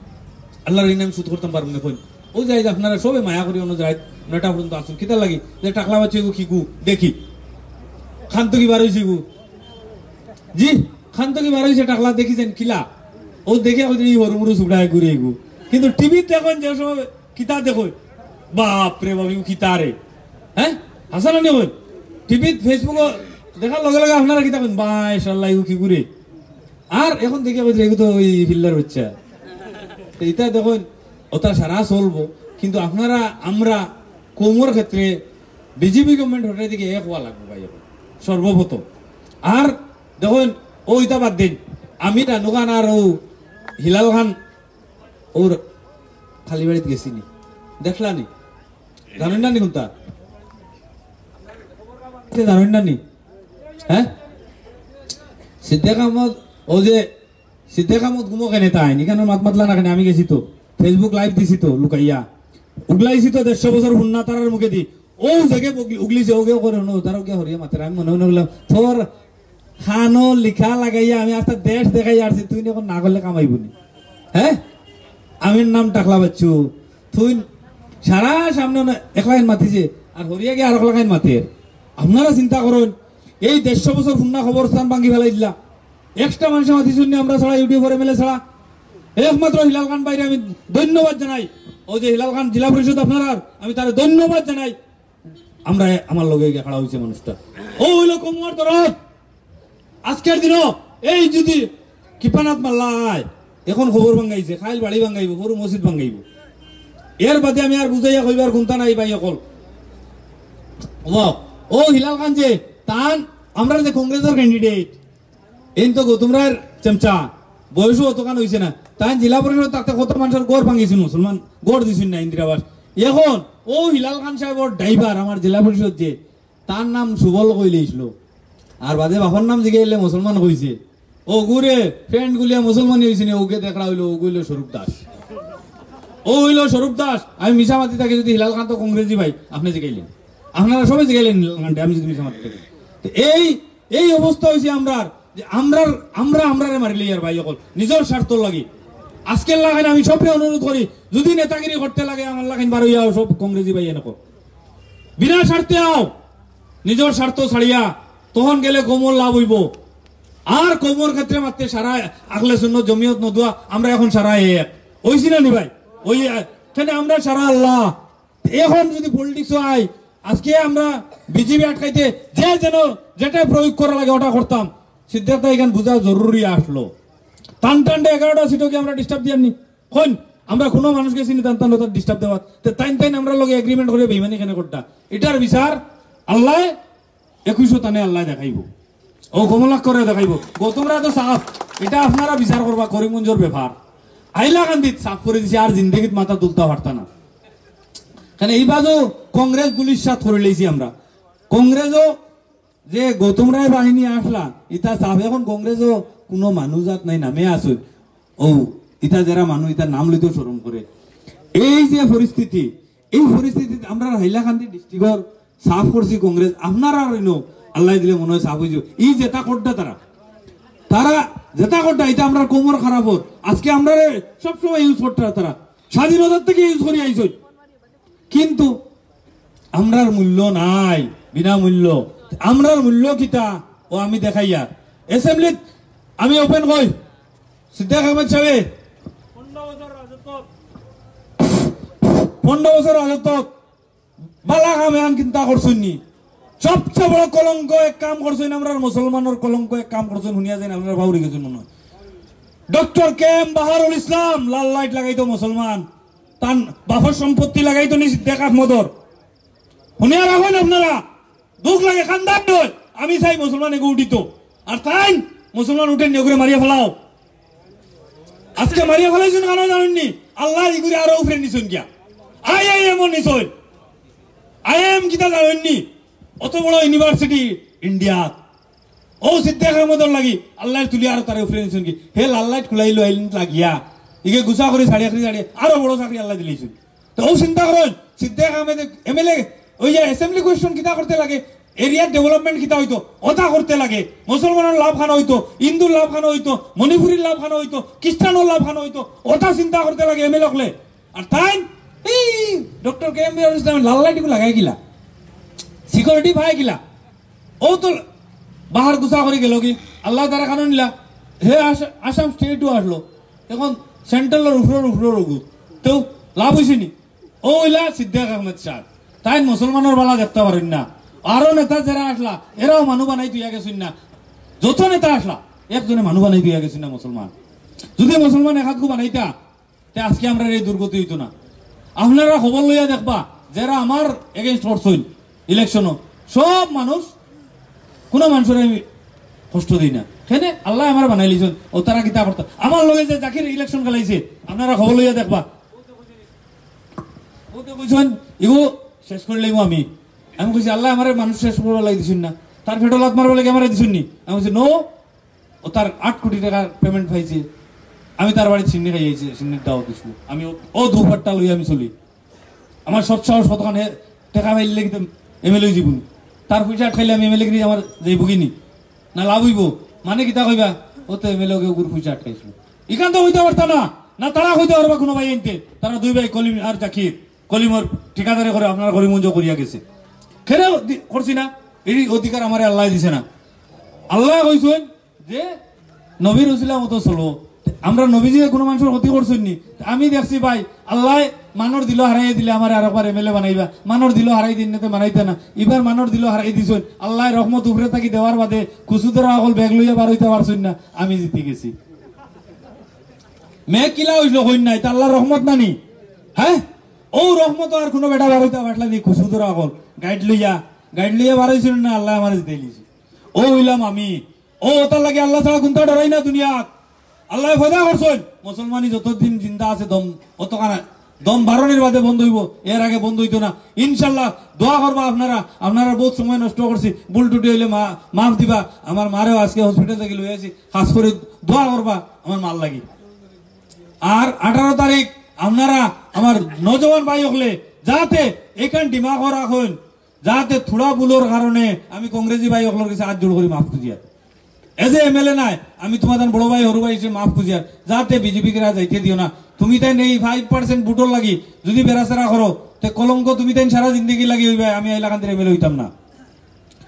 আল্লাহর ঋণ আমি সুদ করতাম পারব না কই। ও যাই আপনারা সবে মায়া করি অন্য যায় নয়টা পর্যন্ত আসুন। কিতা লাগি? যে টাকলা বাচ্চা গু? খিকু দেখি। খান তো কি বার হয়েছে জি খান তো কি বার হয়েছে টাকলা দেখিছেন কিলা ও দেখে ওই দিন হরমুরু সুড়ায় ঘুরে গু। কিন্তু টিভি দেখুন যে সময় কিতা দেখুন বাপ রে বাবু কিতা রে? হ্যাঁ? হাসান দেখুন টিভি ফেসবুক দেখার লগে লগে আপনারা কিতা করেন বা ইনশাল্লাহ ইউ কি ঘুরে? আর এখন দেখে ওই এগু তো ওই ফিল্ডার বাচ্চা। এটা দেখুন ওটা সারা চলবো। কিন্তু আপনারা আমরা কোমর ক্ষেত্রে বিজেপি গভর্নমেন্ট হঠাৎ দিকে এক হওয়া লাগবে ভাই এখন, সর্বপ্রথম। আর দেখুন ও ইটা বাদ দিন আমি রানু খান আর ও হিলাল খান ওর খালি বাড়িতে গেছিনি। দেখলা নি? জানেন না নি কোনটা? জানেন না নি? হ্যাঁ? সিদ্দিক আহমদ ও যে সিদ্দিক আহমদ গুমো কেনে তাই, নিখানে মাত মাতলা না কেনে, আমি গেছি তো। ফেসবুক লাইভ দিছি তো, লুকাইয়া। উগলাইছি তো দেড়শো বছর হুন্না তারার মুখে দি। ও জাগে উগলিছে ওকে করে নো তারও কে হরিয়া মাতের আমি মনে মনে বললাম তোর খানো লিখা লাগাইয়া, আমি আস্তে দেশ দেখাই আসছি তুই এখন না করলে কামাইবনি? হ্যাঁ আমির নাম টাকলা বাচ্চু। তুই সারা সামনে একলাইন মাতিছে আর হরিয়া গিয়ে আর একলাইন মাতের আপনারা চিন্তা করুন, এই দেড়শো বছর হুন্না খবর স্থান ভাঙ্গি ফেলাই দিলা। এক্সট্রা মানুষের মাতি শুনি আমরা ছাড়া করে মেলে ছাড়া। একমাত্র হিলাল খান বাইরে আমি ধন্যবাদ জানাই। ও যে হিলাল খান জেলা পরিষদ আপনারা, আমি তার ধন্যবাদ জানাই। আমরা আমার লগে খাড়া হয়েছে মানুষটা। ও হইল কমুয়ার দরদ আজকের দিনও এই যদি কৃপানাথ মাল্লাই এখন খবর ভাঙ্গাইছে খাইল বাড়ি ভাঙ্গাইব সরু মসজিদ ভাঙ্গাইব এর বাদে আমি আর বুঝাইয়া কইবার কোনটা নাই ভাই অকল। ও হিলাল খান যে, তান, আমরা যে কংগ্রেসের ক্যান্ডিডেট এই তো তোমরার চেমচা বয়সও অতখান হয়েছে না তাই জেলা পরিষদ তাতে কত মানুষের গড় ভাঙিয়েছিল মুসলমান গড় দিছিল না ইন্দিরাবাস এখন ও হিলাল খান সাহেবর ড্রাইভার আমার জেলা পরিষদ যে তার নাম সুবল কইলেছিল আর বাদে বাপর নাম জিগে এলে মুসলমান কইছে ও গুরে ফ্রেন্ড গুলিয়া মুসলমানই হয়েছে না ওকে দেখা হইল ও কইলো স্বরূপ দাস ও হইল স্বরূপ দাস আমি মিশামাতি থাকি যদি হিলাল খান তো কংগ্রেসি ভাই আপনি জিগাইলেন আপনারা সবাই জিগাইলেন হিলাল খানটা আমি যদি মিশামাতি থাকি এই এই অবস্থা হয়েছে আমরা আমরা আমরা আমরা মারিলে আর ভাই অকল। নিজের স্বার্থ লাগি। আজকের লাগাই আমি সবকে অনুরোধ করি, যদি নেতাগিরি করতে লাগে আমার লাগাইন বার হইয়া সব কংগ্রেসি ভাই এনেকো বিনা স্বার্থে আও নিজের স্বার্থ ছাড়িয়া তখন গেলে কোমর লাভ হইব। আর কোমর ক্ষেত্রে মাত্র সারা আগলে শূন্য জমিয়ত নদুয়া আমরা এখন সারা এক। ওইছি না নি ভাই? ওই কেন আমরা সারা আল্লাহ। এখন যদি পলিটিক্স আই, আজকে আমরা বিজেপি আটকাইতে, যে যেন যেটা প্রয়োগ করা লাগে, ওটা করতাম সিদ্ধার্থ এখানে বোঝা জরুরি আসলো। টান টানটা এগারোটা সিটকে আমরা ডিস্টার্ব দিয়ানি কোন আমরা কোনো মানুষকে চিনি, টান টান ডিস্টার্ব দেওয়ার তো তাইন তাইন আমরা লগে এগ্রিমেন্ট করে বেইমানি কেন করতা? এটার বিচার আল্লাহ একুশশো টানে আল্লাহ দেখাইব। ও কমলাক করে দেখাইব। গৌতমরা তো সাফ। এটা আপনারা বিচার করবা, করিমগঞ্জের ব্যাপার। আইলা কান্দিত সাফ করে দিছে, আর জিন্দগিত মাথা তুলতে পারতা না। কারণ এই বাজও কংগ্রেস গুলির সাথ করে লইছি আমরা। কংগ্রেসও যে গৌতম রায় বাহিনী আসলা, ইতা সাফ এখন কংগ্রেসও কোনো মানুষ জাত নাই, নামে আসুন ও ইতা যারা মানুষ ইতার নাম লইতেও শরম করে এই যে পরিস্থিতি এই পরিস্থিতিতে আমরা হাইলাকান্দি ডিস্ট্রিক্টর সাফ করছি কংগ্রেস আপনারা নো আল্লাহ দিলে মনে হয় সাফ হয়েছে এই জেতা করটা তারা তারা জেতা করটা এটা আমরা কোমর খারাপ আজকে আমরা সবসময় ইউজ করতে তারা স্বাধীনতার থেকে ইউজ করি আইস কিন্তু আমরার মূল্য নাই বিনা মূল্য আমরার মূল্য কিতা? ও আমি দেখাইয়া এসেম্বলিত আমি ওপেন কই? সিদ্দিক আহমেদ সাহেব। পনেরো বছর রাজত্ব বালা কাম চিন্তা করছেন নি। সবচেয়ে বড় কলঙ্ক এক কাম করছেন আমরা মুসলমানের কলঙ্ক এক কাম করছেন, শুনিয়া যায় আপনারা বাউরি গেছেন মনে হয় doctor K M Baharul Islam, লাল লাইট লাগাইতো মুসলমান। তান বাফর সম্পত্তি লাগাইতো নি সিদ্দিক আহমদর শুনিয়া রাখেন আপনারা। দুঃখ লাগে, খান্দার নয় আমি চাই মুসলমান এগো উঠিত আর তাই মুসলমান উঠেন এগুলো মারিয়া ফেলাও। আজকে মারিয়া ফেলাইছেন কেন জানেননি? আল্লাহ ইগুরি আরও উপরে নিছেন গিয়া। আই আই এমন নিছই আই এম কিতা জানেননি? অত বড় ইউনিভার্সিটি ইন্ডিয়া। ও সিদ্দিক আহমদর লাগি আল্লাহ তুলি আরও তারে উপরে নিছেন কি? হে লাল্লাইট খুলাইলো আইলিন লাগিয়া ইগে গুছা করে সাড়ে আখরি সাড়ে আরও বড় চাকরি আল্লাহ দিলেছেন তো ও চিন্তা করেন সিদ্দিক আহমেদ এমএলএ ওই যে অ্যাসেম্বলি কোয়েশন কিতা করতে লাগে? এরিয়ার ডেভেলপমেন্ট কিতা হইতো? ওটা করতে লাগে। মুসলমানের লাভ খানো হইতো হিন্দুর লাভ খানো হইতো মণিপুরীর লাভ খানো হইতো খ্রিস্টানের লাভ খানো হইতো, ওটা চিন্তা করতে লাগে এমএলএ হলে। আর তাই, এই ডক্টর কে এম ইসলাম লাল লাইটগুলো লাগাই গিলা সিকিউরিটি ভাই গিলা ও তো বাহার গুছা করে গেল কি? আল্লাহ তারা কারণ নিলা। হে আস- আসাম স্টেটও আসলো। এখন সেন্ট্রালের উপরের উপরের ওগু তো লাভ হয়েছে নি? ও ইলা সিদ্দিক আহমেদ শাহ তাই মুসলমানের বালা দেখতে পারেন না। আরও নেতা যারা আসলা, এরাও মানুষ বানাই তুইয়া গেছেন না। যত নেতা আসলা, একজনে মানুষ বানাই তুইয়া গেছেন না মুসলমান। যদি মুসলমান একাধ বানাইতা, তে আজকে আমরা এই দুর্গতি হইতো না। আপনারা খবর লইয়া দেখবা, যারা আমার এগেনস্ট করছেন ইলেকশনও সব মানুষ কোনো মানুষের আমি কষ্ট দিই না। সেনে আল্লাহ আমার বানাই লিছেন, ও তারা কিতা করতে। আমার লগে যে জাকির ইলেকশন খেলাইছে আপনারা খবর লইয়া দেখবা। কইছেন ইগো শেষ করে লইব আমি। আমি কইছি, আল্লাহ আমার মানুষ শেষ করবার লাগি দিছুন না। তার ফেটো লাত মারবার লাগে আমার দিছুন নি? আমি কইছি, নো। ও তার আট কোটি টাকার পেমেন্ট পাইছে। আমি তার বাড়ি চিমনি খাইয়াছি চিমনির দাও দিছিল আমি ও- দুপাট্টা লই আমি চলি। আমার সৎ সাহস কতখানে টাকা পাইলে কিন্তু এমএলএ জীবন। তার পয়সা খাইলে আমি এমএলএ কিনে আমার যাইব কিনি না লাভ হইব। মানে কিতা কইবা? ও তো এমএলএ কে উপর পয়সা আটকাইছিল। ইখান তো হইতে পারতা না। না তারা হইতে পারবা কোনো ভাই আনতে তারা দুই ভাই কলিম আর জাকির। কলিমর ঠিকাদারে করে আপনার কলিমঞ্জ করিয়া গেছে। খেলে করছি না। এই অধিকার আমারে আল্লাহ দিছে না। আল্লাহ কইছেন যে, নবীর উসিলা মতো চলো। আমরা নবীজি কোনো মানুষের ক্ষতি করছেন নি। আমি দেখছি ভাই, আল্লাহ মানর দিল হারাই দিলে আমার আর একবার এমএলএ বানাইবা। মানর দিল হারাই দিন না তো বানাইতে না। এবার মানর দিল হারাই দিছ আল্লাহ রহমত উপরে থাকি দেওয়ার বাদে কুসুদরা আগল ব্যাগ লইয়া বার হইতে পারছুন না। আমি জিতে গেছি। মেয়ে কিলা হইল হইন নাই, তা আল্লাহর রহমত নানি হ্যাঁ? ও রহমত, আর কোনো বেটা বার হইতে পারলা নি কুসুদরা আগল গাইড লইয়া গাইড লইয়া বার হইছিল না, আল্লাহ আমার লিছি ও হইলাম আমি। ও তার লাগে আল্লাহ ছাড়া কোনটা ডরাই না দুনিয়া আল্লাহ ফয়দা করছেন। মুসলমানি যতদিন জিন্দা আছে, দম অত কানা দম বারণের বাদে বন্ধ হইব, এর আগে বন্ধ হইতো না। ইনশাল্লাহ দোয়া করবা আপনারা। আপনারা বহুত সময় নষ্ট করছি। ভুল টুটি হইলে মা, মাফ দিবা। আমার মারেও আজকে হসপিটাল থেকে লই আছি খাস করে দোয়া করবা, আমার মাল লাগি। আর আঠারো তারিখ, আপনারা আমার নজওয়ান ভাই হলে যাতে এখান ডিমাগ রাখুন যাতে থোড়া ভুলোর কারণে আমি কংগ্রেসি ভাই হকলের কাছে হাত জোড় করি মাফ খুঁজিয়া। এজ এ এমএলএ নাই, আমি তোমাদের বড় ভাই সরু ভাই হিসেবে মাফ খুঁজিয়ার যাতে বিজেপি কে যাইতে দিও না। তুমি তাই এই ফাইভ পার্সেন্ট বুটর লাগি যদি বেড়াচেরা করো তে কলঙ্ক তুমি তাই সারা জিন্দগি লাগি হইবা, আমি এলাকান থেকে এমএলএ হইতাম না।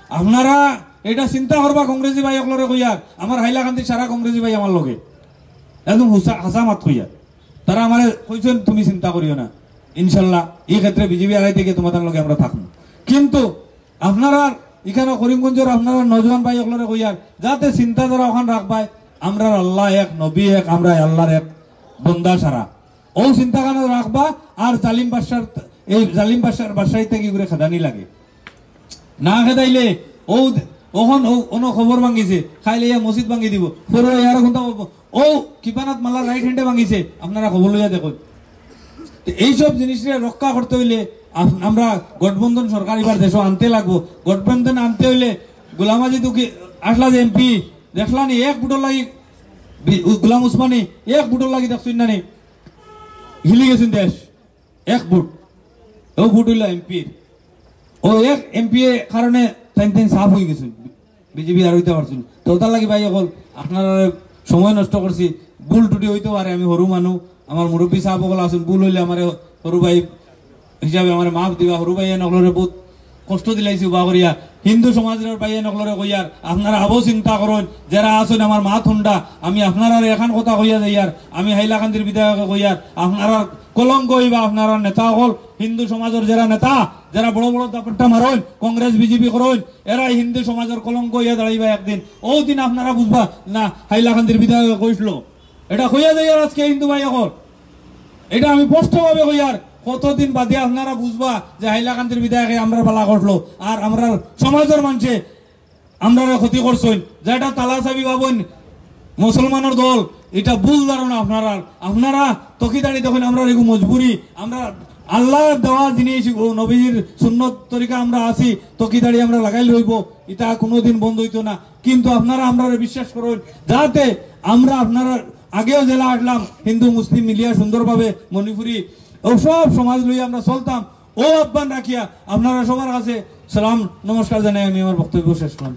আপনারা এটা চিন্তা করবা কংগ্রেসি ভাই সকলরে কইয়ার আমার হাইলাকান্দি সারা কংগ্রেসি ভাই আমার লগে। একদম হুসা- মাত কইয়া তারা আমার কইছেন, তুমি চিন্তা করিও না। ইনশাল্লাহ, এই ক্ষেত্রে বিজেপি আড়াই থেকে তোমাদের লগে আমরা থাকব কিন্তু আপনারা এখানে করিমগঞ্জের আপনারা নজওয়ান ভাই সকলরে কইয়ার যাতে চিন্তাধারা ওখান রাখবাই, আমরা আল্লাহ এক, নবী এক, আমরা আল্লাহর এক বন্দা সারা। ও চিন্তা কারণে রাখবা, আর জালিম বাদশার, এই জালিম বাদশার বাদশাহী থেকে করে খেদানি লাগে। না খেদাইলে ও ওখন ও অন খবর ভাঙিছে। খাইলে ইয়া মসজিদ ভাঙি দিব। পরে ইয়ার কোনটা ও কিপানাত মালা রাইট হ্যান্ডে ভাঙিছে। আপনারা খবর লইয়া দেখুন। তো এইসব জিনিসটা রক্ষা করতে হইলে আমরা গঠবন্ধন সরকার এবার দেশ আনতে লাগবো। গঠবন্ধন আনতে হইলে গোলামাজি দুঃখী আসলা যে এমপি দেখলানি এক বুটর লাগি গোলাম উসমানী, এক বুটর লাগি দেখছুন না হিলি গেছেন দেশ। এক বুট। ও বুট হইল এমপির ও এক এমপি কারণে টাইম টাইম সাফ হয়ে গেছে বিজেপি আর হইতে পারছেন তো তার লাগি ভাই অকল আপনারা সময় নষ্ট করছি, ভুল টুটি হইতে পারে, আমি সরু মানুষ আমার মুরব্বী সাহেব অকল আছেন ভুল হইলে আমার সরু ভাই হিসাবে আমার মাফ দিবা সরু ভাই নকলরে বহুত কষ্ট দিলাইছি বা করিয়া হিন্দু সমাজের ভাইয়ে নকলরে কইয়ার আপনারা আবো চিন্তা করুন যারা আছেন আমার মা ঠুন্ডা আমি আপনারা এখান কথা কইয়া যাইয়ার আমি হাইলাকান্দির বিধায়ক কইয়ার আপনারা কলঙ্ক হইবা, আপনারা নেতা হল হিন্দু সমাজের যারা নেতা, যারা বড় বড় দাপট্টা মারুন কংগ্রেস, বিজেপি করুন এরাই হিন্দু সমাজের কলঙ্ক হইয়া দাঁড়াইবা একদিন। ও দিন আপনারা বুঝবা, না, হাইলাকান্দির বিধায়ক কইছিল এটা কইয়া যাইয়ার আজকে হিন্দু ভাই এখন এটা আমি স্পষ্ট ভাবে কইয়ার কতদিন বাদে আপনারা বুঝবা যে হাইলাকান্দির বিধায়কে আমরা পালা করল, আর আমরা সমাজের মানুষে আমরা ক্ষতি করছেন। যেটা তালা চাবি পাবেন মুসলমানের দল, এটা ভুল ধারণা আপনারা আপনারা তকিদারি তখন আমরা এগু মজবুরি, আমরা আল্লাহ দেওয়া জিনিস নবীর সুন্নত তরিকা আমরা আছি তকিদারি আমরা লাগাই লইব, এটা কোনোদিন বন্ধ হইতো না। কিন্তু আপনারা আমরা বিশ্বাস করুন, যাতে আমরা আপনারা আগেও জেলা আসলাম, হিন্দু, মুসলিম মিলিয়া সুন্দরভাবে মণিপুরি, ও সব সমাজ লইয়া আমরা চলতাম, ও আহ্বান রাখিয়া আপনারা সবার কাছে সালাম, নমস্কার জানাই, আমি আমার বক্তব্য শেষ করলাম।